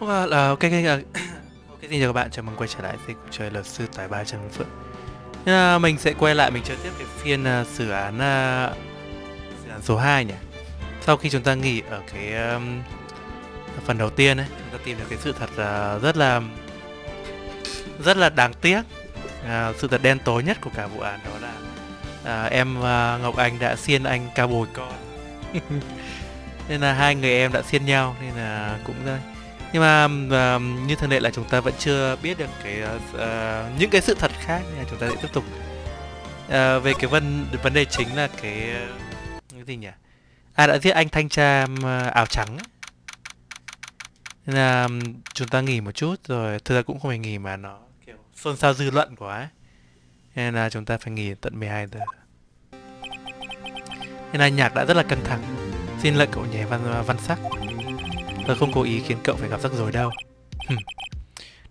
Vâng well, uh, ok, ok, ok, xin chào các bạn, chào mừng quay trở lại với cuộc chơi luật sư tài ba Trần Phượng. Uh, Mình sẽ quay lại, mình chơi tiếp cái phiên uh, xử án uh, xử án số 2 nhỉ. Sau khi chúng ta nghỉ ở cái um, phần đầu tiên ấy, chúng ta tìm được cái sự thật uh, rất là rất là đáng tiếc. Uh, Sự thật đen tối nhất của cả vụ án đó là uh, em uh, Ngọc Anh đã xiên anh ca bồi con. Nên là hai người em đã xiên nhau, nên là cũng nhưng mà uh, như thường lệ là chúng ta vẫn chưa biết được cái uh, những cái sự thật khác nên là chúng ta sẽ tiếp tục. Uh, về cái vấn vấn đề chính là cái cái gì nhỉ? Ai à, đã giết anh thanh tra áo trắng. Nên là chúng ta nghỉ một chút rồi thực ra cũng không phải nghỉ mà nó kiểu xôn xao dư luận quá nên là chúng ta phải nghỉ tận 12 giờ. Nên là nhạc đã rất là căng thẳng. Xin lỗi cậu nhé văn văn sắc. Tôi không cố ý khiến cậu phải gặp rắc rối đâu.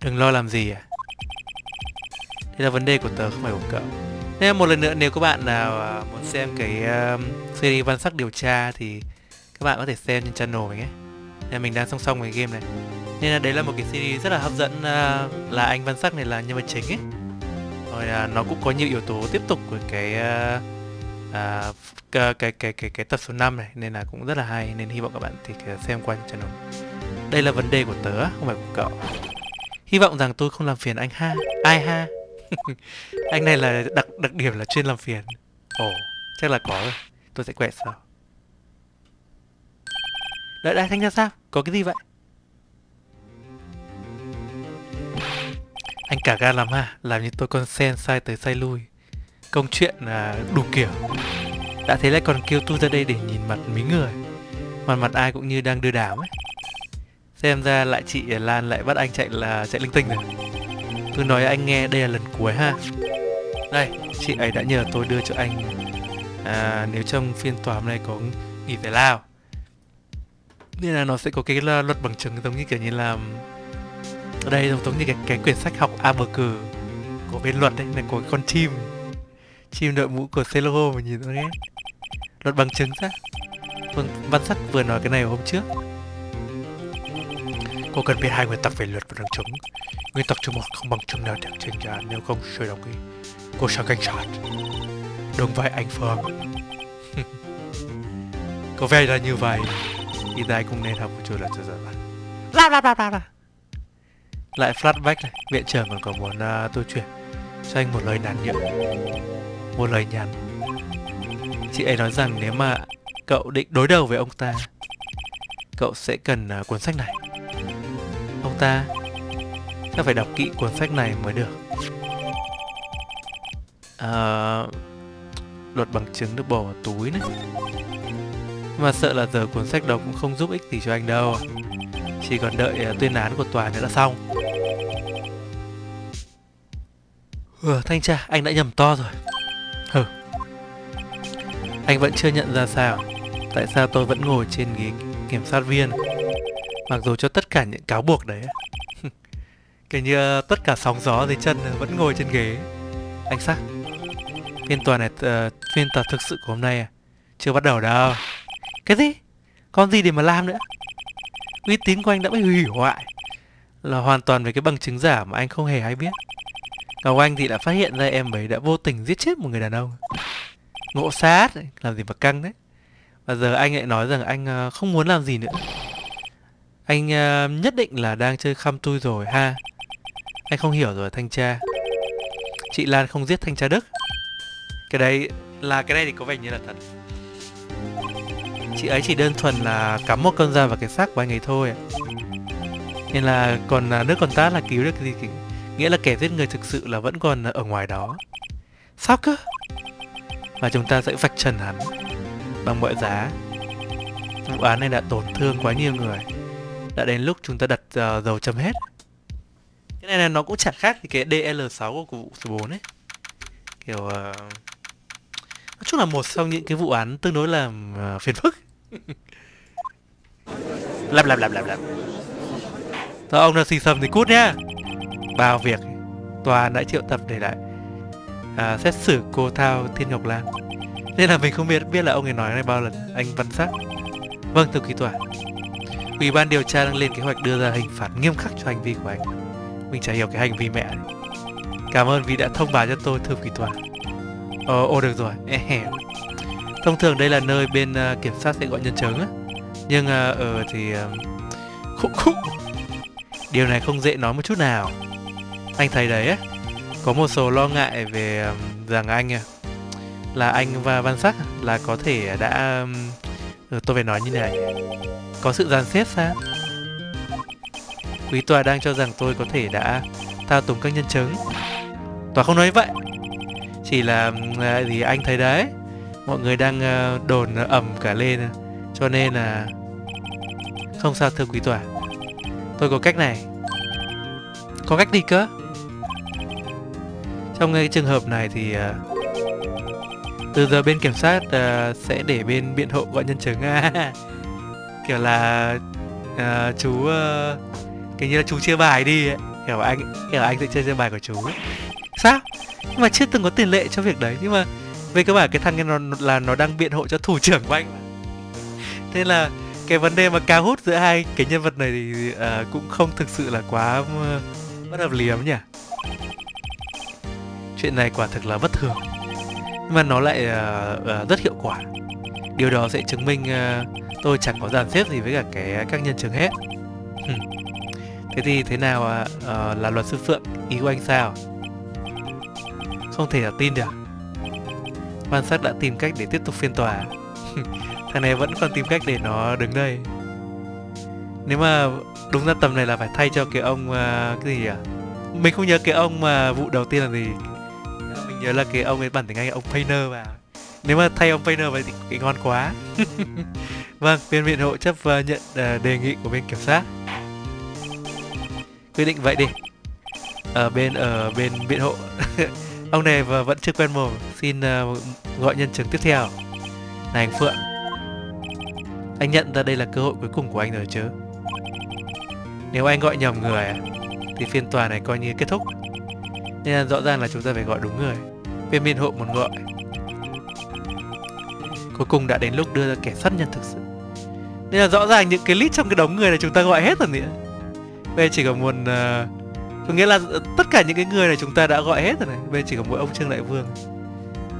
Đừng lo làm gì à Đây là vấn đề của tớ không phải của cậu. Nên một lần nữa nếu các bạn nào à, muốn xem cái um, series văn sắc điều tra thì các bạn có thể xem trên channel mình ấy Nên mình đang song song với game này. Nên là đấy là một cái series rất là hấp dẫn uh, là anh văn sắc này là nhân vật chính ấy. Rồi uh, nó cũng có nhiều yếu tố tiếp tục của cái uh, À, cái, cái cái cái cái tập số 5 này nên là cũng rất là hay nên hy vọng các bạn thì xem qua channel. Đây là vấn đề của tớ không phải của cậu. Hy vọng rằng tôi không làm phiền anh ha. Ai ha? anh này là đặc đặc điểm là chuyên làm phiền. Ồ, chắc là có rồi. Tôi sẽ quẹt sao Đợi đã thanh ra sao? Có cái gì vậy? Anh cả gan lắm ha, làm như tôi con sen sai tới sai lui. Công chuyện là đủ kiểu. Đã thế lại còn kêu tôi ra đây để nhìn mặt mấy người. Mặt mặt ai cũng như đang đưa đảo ấy. Xem ra lại chị Lan lại bắt anh chạy là chạy linh tinh rồi. Tôi nói anh nghe đây là lần cuối ha. Đây, chị ấy đã nhờ tôi đưa cho anh à, Nếu trong phiên tòa hôm nay có nghỉ giải lao. Nên là nó sẽ có cái luật bằng chứng giống như kiểu như là Ở đây giống như cái, cái quyển sách học A bờ cử Của bên luật đấy, là có con chim. Chim đội mũ của Celogo mà nhìn nó nghe luật bằng chứng ra vâng văn sắc vừa nói cái này hôm trước. Cô cần biết hai nguyên tắc về luật và bằng chứng nguyên tắc chung một không bằng chứng nào được trên ra nếu không sửa đồng ý cô sẽ cảnh sát đúng vậy anh phương. Có vẻ là như vậy. Thì ai cũng nên học một chút là cho giờ la la la la la lại flashback này. Viện trưởng còn có muốn à, uh, tôi chuyển cho anh một lời nhắn nhượng một lời nhắn. Chị ấy nói rằng nếu mà cậu định đối đầu với ông ta Cậu sẽ cần uh, cuốn sách này. Ông ta sẽ phải đọc kỹ cuốn sách này mới được. Uh, Luật bằng chứng được bỏ vào túi này. Mà sợ là giờ cuốn sách đó cũng không giúp ích gì cho anh đâu. Chỉ còn đợi uh, tuyên án của tòa nữa là xong. Ừ, thanh tra, anh đã nhầm to rồi. Hừ. Anh vẫn chưa nhận ra sao Tại sao tôi vẫn ngồi trên ghế kiểm sát viên Mặc dù cho tất cả những cáo buộc đấy. Kể như ờ, tất cả sóng gió dưới chân ờ, vẫn ngồi trên ghế. Anh sắc Phiên tòa này, uh, phiên tòa thực sự của hôm nay à? Chưa bắt đầu đâu. Cái gì? Còn gì để mà làm nữa? Uy tín của anh đã bị hủy hoại. Là hoàn toàn về cái bằng chứng giả mà anh không hề hay biết. Ngọc Anh thì đã phát hiện ra em ấy đã vô tình giết chết một người đàn ông. Ngộ sát làm gì mà căng đấy và giờ anh lại nói rằng anh ờ, không muốn làm gì nữa. Anh ờ, nhất định là đang chơi khăm tui rồi ha. Anh không hiểu rồi, thanh tra. Chị lan không giết thanh tra đức. Cái đấy, là cái này thì có vẻ như là thật. Chị ấy chỉ đơn thuần là cắm một con dao vào cái xác của anh ấy thôi nên là còn ờ, nước còn tát là cứu được cái gì thì nghĩa là kẻ giết người thực sự là vẫn còn ở ngoài đó sao cơ và chúng ta sẽ vạch trần hắn bằng mọi giá. Vụ án này đã tổn thương quá nhiều người. Đã đến lúc chúng ta đặt ờ, uh, dầu chấm hết. Cái này là nó cũng chẳng khác thì cái DL6 của vụ số 4 ấy. Kiểu uh, nói chung là một trong những cái vụ án tương đối là uh, phiền phức. làm làm làm làm làm. Thôi ông nào xì sầm thì cút nhá. Bao việc tòa đã triệu tập để lại à, xét xử cô Thao Thiên Ngọc Lan nên là mình không biết biết là ông ấy nói này bao lần anh văn sắc vâng thưa quý tòa Ủy ban điều tra đang lên kế hoạch đưa ra hình phạt nghiêm khắc cho hành vi của anh. Mình chả hiểu cái hành vi mẹ này. Cảm ơn vì đã thông báo cho tôi thưa quý tòa. Ờ, ồ, ồ được rồi. Thông thường đây là nơi bên uh, kiểm sát sẽ gọi nhân chứng á. Nhưng uh, ở thì uh, khúc khúc. Điều này không dễ nói một chút nào. Anh thấy đấy ấy, có một số lo ngại về rằng anh à, là anh và Văn Sắc à, là có thể đã ừ, tôi phải nói như này. Có sự dàn xếp sao? Quý tòa đang cho rằng tôi có thể đã thao túng các nhân chứng. Tòa không nói vậy. Chỉ là gì à, anh thấy đấy mọi người đang ờ, đồn ẩm cả lên cho nên là không sao thưa quý tòa. Tôi có cách này. Có cách gì cơ? Trong cái trường hợp này thì uh, từ giờ bên kiểm sát uh, ờ, sẽ để bên biện hộ gọi nhân chứng kiểu là uh, chú uh, kiểu như là chú chia bài đi ấy. kiểu anh kiểu anh sẽ chơi chơi bài của chú ấy. sao? Nhưng mà chưa từng có tiền lệ cho việc đấy. Nhưng mà về cơ bản cái thằng ấy nó là nó đang biện hộ cho thủ trưởng của anh thế là cái vấn đề mà cao hút giữa hai cái nhân vật này thì uh, cũng không thực sự là quá uh, bất hợp lý lắm nhỉ? Chuyện này quả thực là bất thường. Nhưng mà nó lại uh, uh, rất hiệu quả. Điều đó sẽ chứng minh uh, tôi chẳng có dàn xếp gì với cả cái các nhân chứng hết. Thế thì thế nào uh, uh, là luật sư phượng ý của anh sao? Không thể là tin được. Quan sát đã tìm cách để tiếp tục phiên tòa. Thằng này vẫn còn tìm cách để nó đứng đây. Nếu mà đúng ra tầm này là phải thay cho cái ông uh, cái gì à mình không nhớ cái ông mà vụ đầu tiên là gì mình nhớ là cái ông ấy bản tiếng anh ông Painter vào nếu mà thay ông Painter vậy thì, thì ngon quá. Vâng bên biện hộ chấp uh, nhận uh, đề nghị của bên kiểm sát quyết định vậy đi. Ở bên ở bên biện hộ. Ông này vẫn chưa quen mồm. Xin uh, gọi nhân chứng tiếp theo. Này anh phượng. Anh nhận ra đây là cơ hội cuối cùng của anh rồi chứ? Nếu anh gọi nhầm người thì phiên tòa này coi như kết thúc. Nên là rõ ràng là chúng ta phải gọi đúng người bên biên hộ một gọi cuối cùng đã đến lúc đưa ra kẻ sát nhân thực sự. Nên là rõ ràng những cái list trong cái đống người này chúng ta gọi hết rồi nhỉ bây chỉ còn muốn uh, có nghĩa là tất cả những cái người này chúng ta đã gọi hết rồi này. Bây chỉ còn mỗi ông trương đại vương.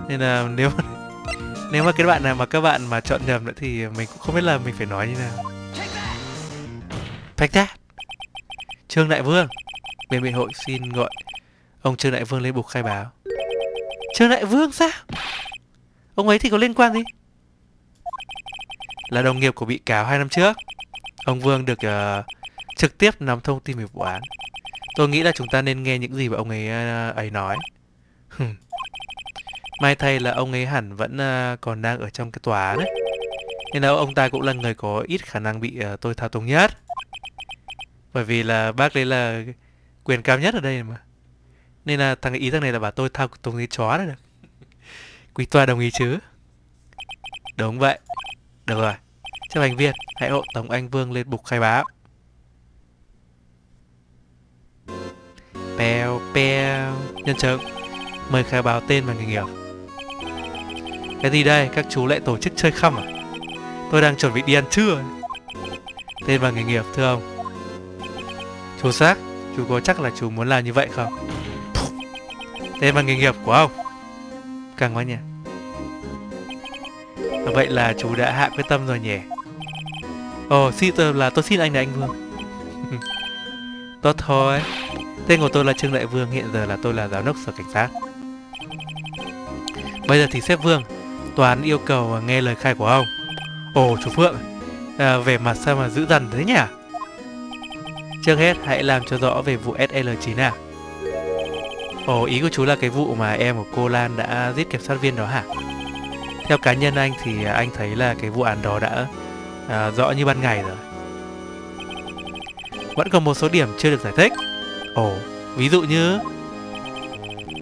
Nên là nếu mà nếu mà cái bạn nào mà các bạn mà chọn nhầm nữa thì mình cũng không biết là mình phải nói như nào. Take that Trương Đại Vương. Bên biện hội xin gọi Ông Trương Đại Vương lên bục khai báo. Trương Đại Vương sao? Ông ấy thì có liên quan gì? Là đồng nghiệp của bị cáo hai năm trước. Ông Vương được uh, trực tiếp nắm thông tin về vụ án. Tôi nghĩ là chúng ta nên nghe những gì mà ông ấy uh, ấy nói. May thay là ông ấy hẳn vẫn uh, còn đang ở trong cái tòa đấy Nên là ông ta cũng là người có ít khả năng bị uh, tôi thao túng nhất. Bởi vì là bác đấy là quyền cao nhất ở đây mà nên là thằng ý thằng này là bảo tôi thao túng cái chó đấy được quý tòa đồng ý chứ? Đúng vậy. Được rồi. Chấp hành viên, hãy hộ tổng anh vương lên bục khai báo. Pèo pèo Nhân chứng. Mời khai báo tên và nghề nghiệp. Cái gì đây? Các chú lại tổ chức chơi khăm à? Tôi đang chuẩn bị đi ăn trưa Tên và nghề nghiệp, thưa ông. Chú xác, Chú có chắc là chú muốn làm như vậy không? Tên và nghề nghiệp của ông. Càng quá nhỉ. Vậy là chú đã hạ quyết tâm rồi nhỉ? Ồ, xin tôi là tôi xin anh là anh Vương. Tốt thôi. Tên của tôi là Trương Đại Vương Hiện giờ là tôi là giám đốc sở cảnh sát. Bây giờ thì xếp Vương Toán yêu cầu nghe lời khai của ông. Ồ, chú Phượng à, Về mặt sao mà dữ dằn thế nhỉ? Trước hết hãy làm cho rõ về vụ SL9 nào. Ồ, ý của chú là cái vụ mà em của cô Lan đã giết kiểm sát viên đó hả? Theo cá nhân anh thì anh thấy là cái vụ án đó đã à, rõ như ban ngày rồi. Vẫn còn một số điểm chưa được giải thích. Ồ, ví dụ như...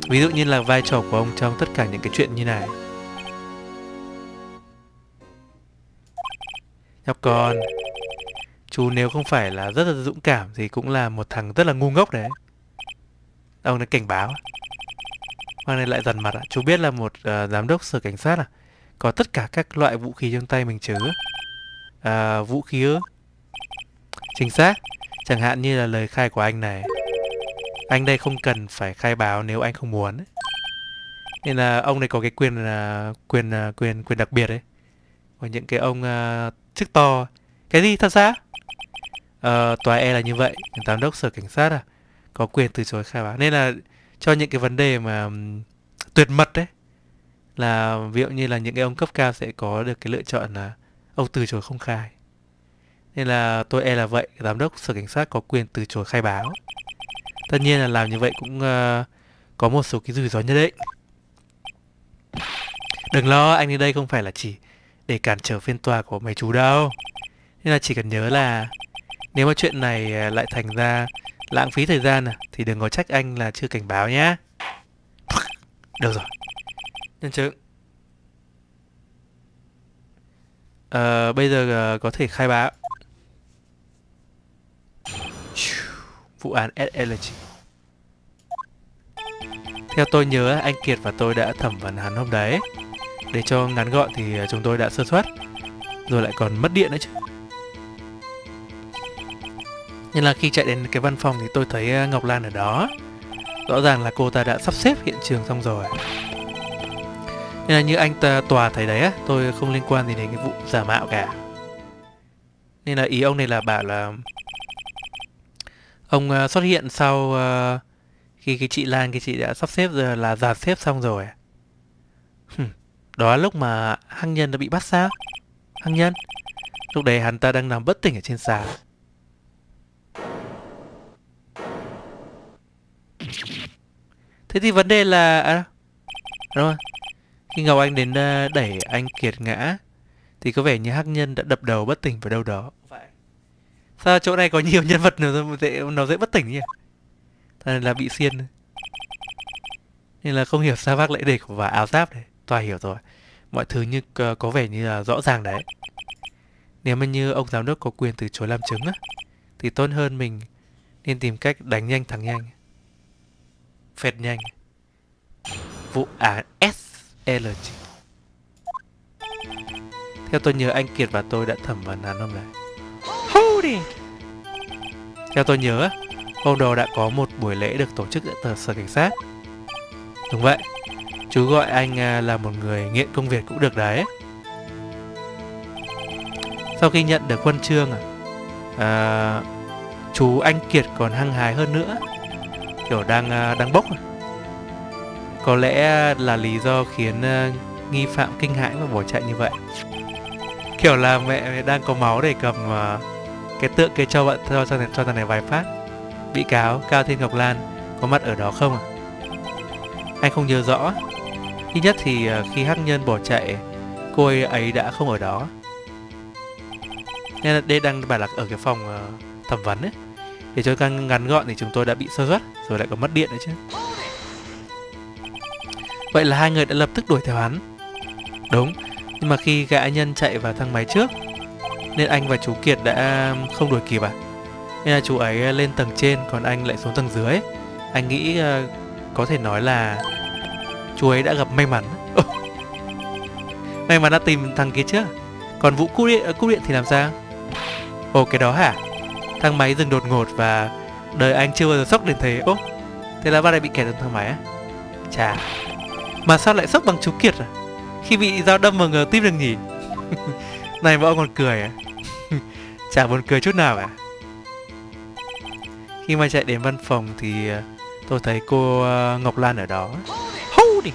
Ví dụ như là vai trò của ông trong tất cả những cái chuyện như này. Nhóc con, chú nếu không phải là rất là dũng cảm thì cũng là một thằng rất là ngu ngốc đấy. Ông ấy cảnh báo. Hoàng này lại dần mặt ạ. Chú biết là một uh, giám đốc sở cảnh sát à? Có tất cả các loại vũ khí trong tay mình chứ. À, vũ khí ư? Chính xác, chẳng hạn như là lời khai của anh này. Anh đây không cần phải khai báo nếu anh không muốn. Nên là ông này có cái quyền là quyền uh, quyền quyền đặc biệt đấy. Của những cái ông uh, chức to. Cái gì thật ra Ờ, tòa e là như vậy, giám đốc sở cảnh sát à có quyền từ chối khai báo. Nên là cho những cái vấn đề mà tuyệt mật đấy là ví dụ như là những cái ông cấp cao sẽ có được cái lựa chọn là ông từ chối không khai. Nên là tôi e là vậy giám đốc sở cảnh sát có quyền từ chối khai báo. Tất nhiên là làm như vậy cũng uh, có một số cái rủi ro nhất định. Đừng lo anh đến đây không phải là chỉ để cản trở phiên tòa của mấy chú đâu. Nên là chỉ cần nhớ là nếu mà chuyện này ờ, lại thành ra lãng phí thời gian à, thì đừng có trách anh là chưa cảnh báo nhé được rồi. Nhân chứng. Ờ, bây giờ uh, có thể khai báo. Vụ án SLG theo tôi nhớ anh Kiệt và tôi đã thẩm vấn hắn hôm đấy. Để cho ngắn gọn thì ờ, chúng tôi đã sơ suất. Rồi lại còn mất điện nữa chứ nên là khi chạy đến cái văn phòng thì tôi thấy ờ, Ngọc Lan ở đó. Rõ ràng là cô ta đã sắp xếp hiện trường xong rồi. Nên là như anh ta tòa thấy đấy á tôi không liên quan gì đến cái vụ giả mạo cả. Nên là ý ông này là bảo là ông uh, xuất hiện sau uh, khi cái chị Lan cái chị đã sắp xếp giờ là giả xếp xong rồi. Đó là lúc mà Hăng Nhân đã bị bắt sao? Hăng Nhân? Lúc đấy hắn ta đang nằm bất tỉnh ở trên sàn. Thế thì vấn đề là à, rồi khi Ngọc Anh đến uh, đẩy anh Kiệt ngã thì có vẻ như Hắc Nhân đã đập đầu bất tỉnh vào đâu đó. Sao chỗ này có nhiều nhân vật nó dễ nó dễ bất tỉnh nhỉ? Thật là bị xiên. Nên là không hiểu sao bác lại để vào áo giáp này. Tòa hiểu rồi. Mọi thứ như uh, có vẻ như là rõ ràng đấy. Nếu mà như ông giám đốc có quyền từ chối làm chứng á, thì tốt hơn mình nên tìm cách đánh nhanh thắng nhanh. Phệt nhanh. Vụ án S LG Theo tôi nhớ anh Kiệt và tôi đã thẩm vấn hắn hôm nay. Hold it Theo tôi nhớ Hôm đó đã có một buổi lễ được tổ chức tại tờ sở cảnh sát. Đúng vậy Chú gọi anh à, là một người nghiện công việc cũng được đấy. Sau khi nhận được huân chương à, à Chú anh Kiệt còn hăng hái hơn nữa Kiểu đang à, đang bốc à? có lẽ là lý do khiến à, nghi phạm kinh hãi và bỏ chạy như vậy. Kiểu là mẹ đang có máu để cầm cái tượng kia cho bạn cho cho, cho thằng này vài phát. Bị cáo Cao Thiên Ngọc Lan có mặt ở đó không à? Anh không nhớ rõ. Ít nhất thì khi Hắc Nhân bỏ chạy, cô ấy, ấy đã không ở đó. Nên là đây đang bảo là ở cái phòng thẩm vấn ấy. Để cho càng ngắn gọn thì chúng tôi đã bị sơ suất rồi lại còn mất điện nữa chứ. Vậy là hai người đã lập tức đuổi theo hắn. Đúng, nhưng mà khi gã nhân chạy vào thang máy trước, nên anh và chú Kiệt đã um, không đuổi kịp à? Nên là chú ấy uh, lên tầng trên, còn anh lại xuống tầng dưới. Anh nghĩ uh, có thể nói là chú ấy đã gặp may mắn. may mắn đã tìm thằng kia trước. Còn vụ cúp điện, uh, cúp điện thì làm sao? Ồ cái đó hả? Thang máy dừng đột ngột và đời anh chưa bao giờ sốc đến thế. Ô, thế là ba lại bị kẹt trong thang máy á? Chà, mà sao lại sốc bằng chú Kiệt à? Khi bị dao đâm vào ngờ tim được nhỉ? này mà ông còn cười à? Chả buồn cười chút nào à? Khi mà chạy đến văn phòng thì ờ, tôi thấy cô ờ, Ngọc Lan ở đó. đi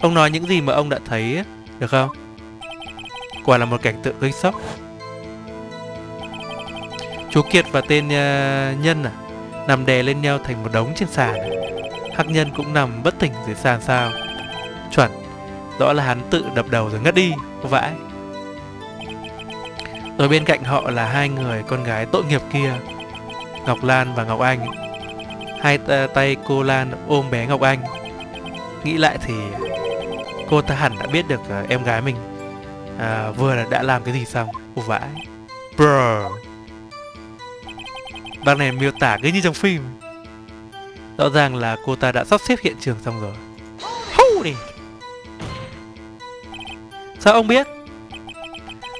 Ông nói những gì mà ông đã thấy được không? Quả là một cảnh tượng gây sốc. Chú Kiệt và tên uh, Nhân à nằm đè lên nhau thành một đống trên sàn. Hắc nhân cũng nằm bất tỉnh dưới sàn sao. Chuẩn Rõ là hắn tự đập đầu rồi ngất đi Vãi. Rồi bên cạnh họ là hai người con gái tội nghiệp kia Ngọc Lan và Ngọc Anh. Hai tay cô Lan ôm bé Ngọc Anh. Nghĩ lại thì Cô ta hẳn đã biết được uh, em gái mình. À, Vừa là đã làm cái gì xong vãi. Bro Đoạn này miêu tả cứ như trong phim. Rõ ràng là cô ta đã sắp xếp hiện trường xong rồi. Holy Sao ông biết?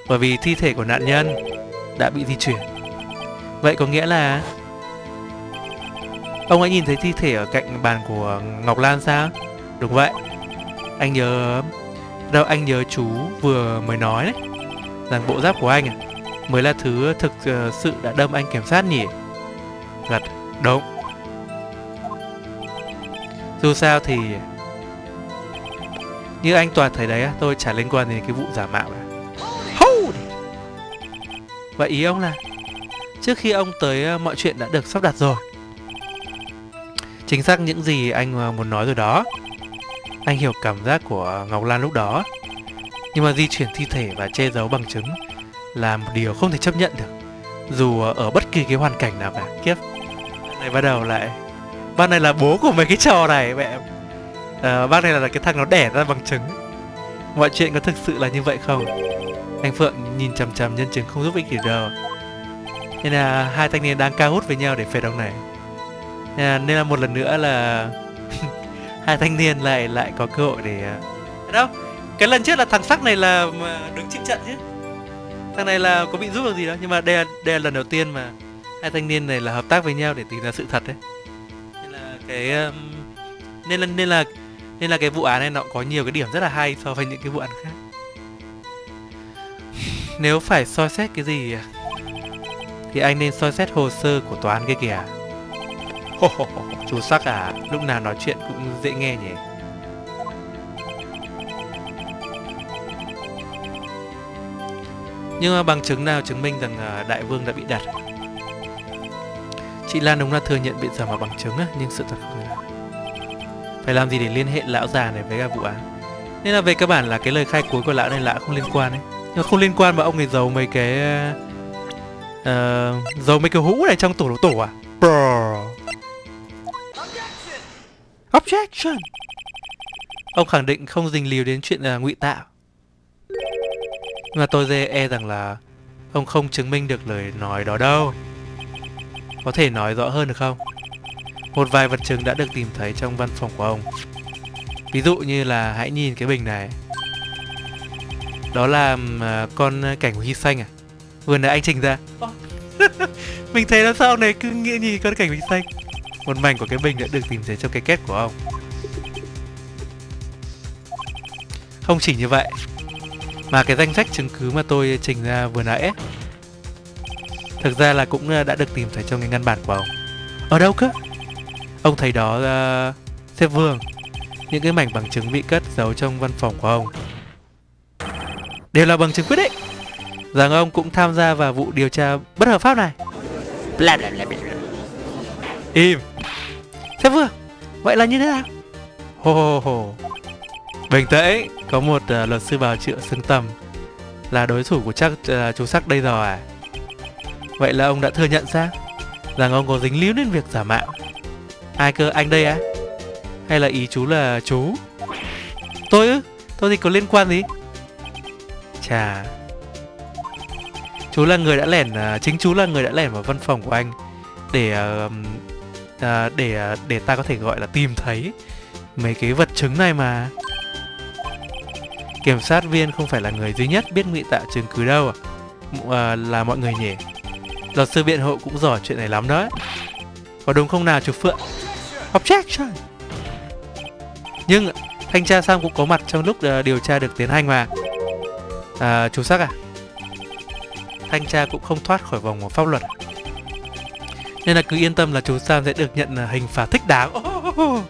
Bởi vì thi thể của nạn nhân đã bị di chuyển. Vậy có nghĩa là Ông ấy nhìn thấy thi thể ở cạnh bàn của Ngọc Lan sao? Đúng vậy. Anh nhớ, Đâu anh nhớ chú vừa mới nói đấy. Rằng bộ giáp của anh à Mới là thứ thực ờ, sự đã đâm anh kiểm sát nhỉ? Gật Đúng Dù sao thì Như anh Toàn thấy đấy Tôi chả liên quan đến cái vụ giả mạo này Vậy ý ông là, Trước khi ông tới ờ, mọi chuyện đã được sắp đặt rồi. Chính xác những gì anh ờ, muốn nói rồi đó. Anh hiểu cảm giác của Ngọc Lan lúc đó. Nhưng mà di chuyển thi thể và che giấu bằng chứng Là một điều không thể chấp nhận được. Dù ờ, ở bất kỳ cái hoàn cảnh nào cả, Kiếp. Này bắt đầu lại. Bác này là bố của mấy cái trò này mẹ à, Bác này là cái thằng nó đẻ ra bằng chứng Mọi chuyện có thực sự là như vậy không? Anh Phượng nhìn chằm chằm nhân chứng không giúp ích gì đâu. Nên là hai thanh niên đang cao hút với nhau để phê đồng này. Nên là, nên là một lần nữa là hai thanh niên lại lại có cơ hội để ờ, đâu cái lần trước là thằng sắc này là đứng chịu trận chứ. Thằng này là có bị giúp được gì đâu nhưng mà đây là đây là lần đầu tiên mà hai thanh niên này là hợp tác với nhau để tìm ra sự thật đấy. Nên là cái um, nên là nên là nên là cái vụ án này nó có nhiều cái điểm rất là hay so với những cái vụ án khác. Nếu phải soi xét cái gì à, thì anh nên soi xét hồ sơ của tòa án kia kìa. Chú sắc à lúc nào nói chuyện cũng dễ nghe nhỉ. Nhưng mà bằng chứng nào chứng minh rằng à, đại vương đã bị đặt? Chị lan đúng là thừa nhận bị giả mạo bằng chứng nhưng sự thật không là phải làm gì để liên hệ lão già này với cả vụ án nên là về cơ bản là cái lời khai cuối của lão này lão không liên quan ấy nhưng không liên quan mà ông ấy giấu mấy cái uh, giấu mấy cái hũ này trong tủ lỗ tổ à Bro. Objection! Ông khẳng định không dình líu đến chuyện uh, ngụy tạo. Nhưng mà tôi dê e rằng là ông không chứng minh được lời nói đó đâu. Có thể nói rõ hơn được không? Một vài vật chứng đã được tìm thấy trong văn phòng của ông. Ví dụ như là hãy nhìn cái bình này. Đó là uh, con cảnh của Hy Xanh à? Vừa nãy anh trình ra. Mình thấy là sao này cứ nghĩ nhìn con cảnh của Hy Xanh. Một mảnh của cái bình đã được tìm thấy trong cái kết của ông. Không chỉ như vậy, mà cái danh sách chứng cứ mà tôi trình ra vừa nãy Thực ra là cũng ờ, đã được tìm thấy trong cái ngăn bản của ông. Ở đâu cơ? Ông thấy đó uh, xếp vương. Những cái mảnh bằng chứng bị cất giấu trong văn phòng của ông. Đều là bằng chứng quyết định. Rằng ông cũng tham gia vào vụ điều tra bất hợp pháp này. Im. Sếp Vương Vậy là như thế nào? Hồ hồ hồ Bình tĩnh. Có một uh, luật sư bào chữa xưng tầm Là đối thủ của chắc uh, chú sắc đây rồi. à Vậy là ông đã thừa nhận ra Rằng ông có dính líu đến việc giả mạo. Ai cơ anh đây á à? Hay là ý chú là chú? Tôi ư? Tôi thì có liên quan gì? Chà. Chú là người đã lẻn uh, Chính chú là người đã lẻn vào văn phòng của anh Để uh, uh, để uh, để ta có thể gọi là tìm thấy mấy cái vật chứng này mà. Kiểm sát viên không phải là người duy nhất biết ngụy tạo chứng cứ đâu. À, là mọi người nhỉ? Luật sư biện hộ cũng giỏi chuyện này lắm đấy. Có đúng không nào chú phượng? Objection! Nhưng thanh tra sam cũng có mặt trong lúc ờ, điều tra được tiến hành mà. À, chú sắc à? Thanh tra cũng không thoát khỏi vòng của pháp luật à? nên là cứ yên tâm là chú Sam sẽ được nhận ờ, hình phạt thích đáng.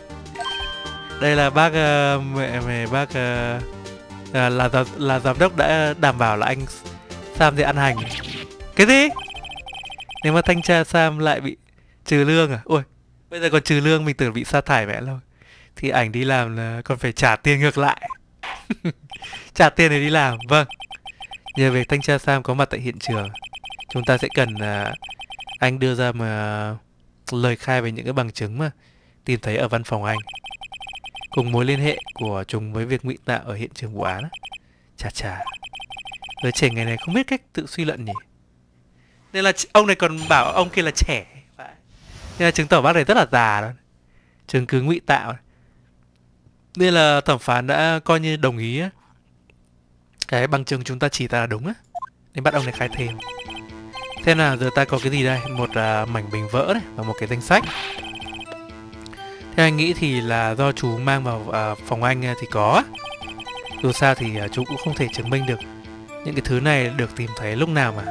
Đây là bác uh, mẹ mẹ bác uh, là, là là giám đốc đã đảm bảo là anh Sam sẽ ăn hành. Cái gì? Nếu mà thanh tra Sam lại bị trừ lương à? Ôi, bây giờ còn trừ lương mình tưởng bị sa thải mẹ rồi Thì ảnh đi làm là còn phải trả tiền ngược lại. Trả tiền để đi làm, vâng. Nhờ việc thanh tra Sam có mặt tại hiện trường Chúng ta sẽ cần uh, anh đưa ra mà lời khai về những cái bằng chứng mà tìm thấy ở văn phòng anh. Cùng mối liên hệ của chúng với việc ngụy tạo ở hiện trường vụ án chà chà. Người trẻ ngày này không biết cách tự suy luận nhỉ? Nên là ông này còn bảo ông kia là trẻ nên là chứng tỏ bác này rất là già đó chứng cứ ngụy tạo nên là thẩm phán đã coi như đồng ý cái bằng chứng chúng ta chỉ ra là đúng á nên bắt ông này khai thêm Thế là giờ ta có cái gì đây? Một uh, mảnh bình vỡ này và một cái danh sách. Theo anh nghĩ thì là do chú mang vào uh, phòng anh à, thì có. Dù sao thì uh, chú cũng không thể chứng minh được những cái thứ này được tìm thấy lúc nào mà.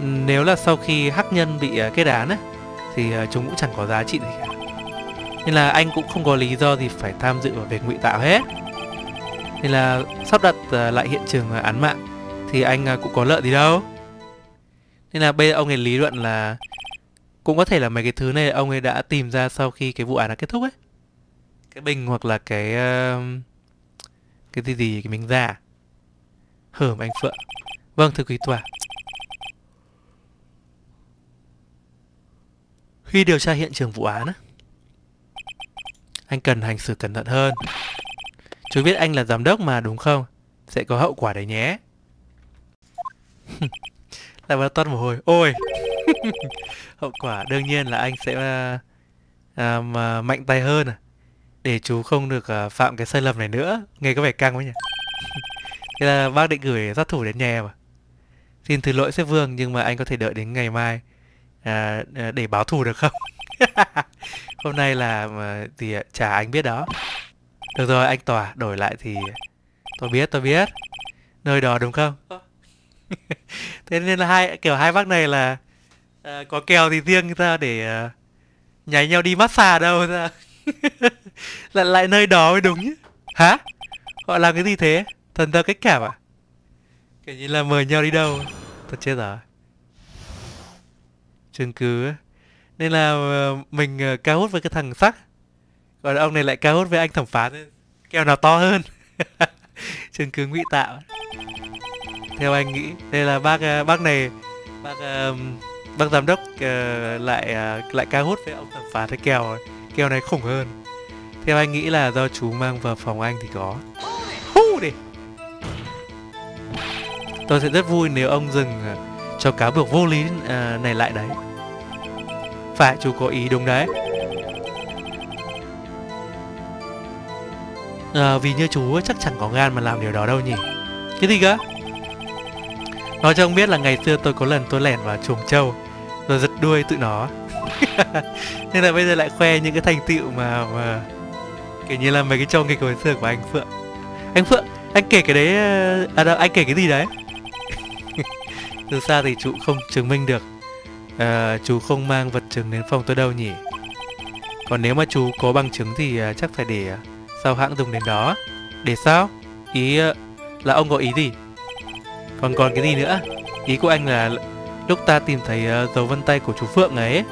Nếu là sau khi hắc nhân bị ờ, kết án ấy, thì ờ, chúng cũng chẳng có giá trị gì cả. Nên là anh cũng không có lý do gì phải tham dự vào việc ngụy tạo hết. Nên là sắp đặt ờ, lại hiện trường án mạng thì anh cũng có lợi gì đâu. Nên là bây giờ ông ấy lý luận là cũng có thể là mấy cái thứ này ông ấy đã tìm ra sau khi cái vụ án đã kết thúc ấy. Cái bình hoặc là cái cái gì gì cái mình ra. Hởm anh Phượng. Vâng thưa quý tòa. Khi điều tra hiện trường vụ án anh cần hành xử cẩn thận hơn. Chú biết anh là giám đốc mà đúng không? Sẽ có hậu quả đấy nhé. lại vào toát mồ hôi. Ôi! Hậu quả đương nhiên là anh sẽ uh, uh, mà mạnh tay hơn à. Để chú không được uh, phạm cái sai lầm này nữa. Nghe có vẻ căng quá nhỉ. Thế là bác định gửi sát thủ đến nhà mà xin thứ lỗi sếp vương nhưng mà anh có thể đợi đến ngày mai. À, à, để báo thù được không? Hôm nay là à, thì chả anh biết đó. Được rồi anh tòa đổi lại thì tôi biết tôi biết. Nơi đó đúng không? Thế nên là hai kiểu hai bác này là à, có kèo thì riêng ra để à, nháy nhau đi massage đâu ra lại lại nơi đó mới đúng nhá. Hả? Họ làm cái gì thế? Thần thơ cách cảm à kiểu như là mời nhau đi đâu? Thật chết rồi chứng cứ nên là ờ, mình ờ, cao hút với cái thằng sắc. Còn ông này lại cao hút với anh thẩm phán kèo nào to hơn. Chứng cứ ngụy tạo. Theo anh nghĩ, đây là bác ờ, bác này, bác bác giám đốc lại lại ca hút với ông thẩm phán cái kèo kèo này khủng hơn. Theo anh nghĩ là do chú mang vào phòng anh thì có. Hu đi. Tôi sẽ rất vui nếu ông dừng cho cáo buộc vô lý uh, này lại đấy. Phải chú có ý đúng đấy. À, vì như chú chắc chẳng có gan mà làm điều đó đâu nhỉ? Cái gì cơ? Nói cho ông biết là ngày xưa tôi có lần tôi lẻn vào chuồng trâu Rồi giật đuôi tụi nó. Nên là bây giờ lại khoe những cái thành tựu mà mà Kiểu như là mấy cái trâu nghịch hồi xưa của anh Phượng. Anh Phượng, anh kể cái đấy ờ, À đâu, anh kể cái gì đấy? Từ xa thì chú không chứng minh được à, Chú không mang vật chứng đến phòng tôi đâu nhỉ Còn nếu mà chú có bằng chứng thì à, chắc phải để ờ, à, sau hãng dùng đến đó Để sao? Ý à, là ông có ý gì? Còn còn cái gì nữa? Ý của anh là lúc ta tìm thấy uh, dấu vân tay của chú Phượng ấy.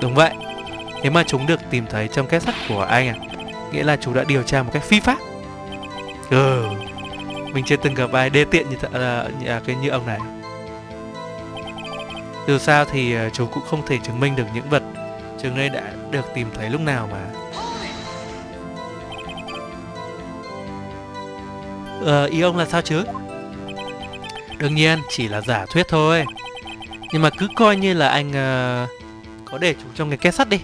Đúng vậy. Nếu mà chúng được tìm thấy trong két sắt của anh à, nghĩa là chú đã điều tra một cách phi pháp. Ừ, mình chưa từng gặp ai đê tiện như, th- uh, như, uh, cái như ông này. Dù sao thì ờ, chú cũng không thể chứng minh được những vật trường đây đã được tìm thấy lúc nào mà. Ờ, ý ông là sao chứ? Đương nhiên chỉ là giả thuyết thôi Nhưng mà cứ coi như là anh uh, có để chúng trong cái két sắt đi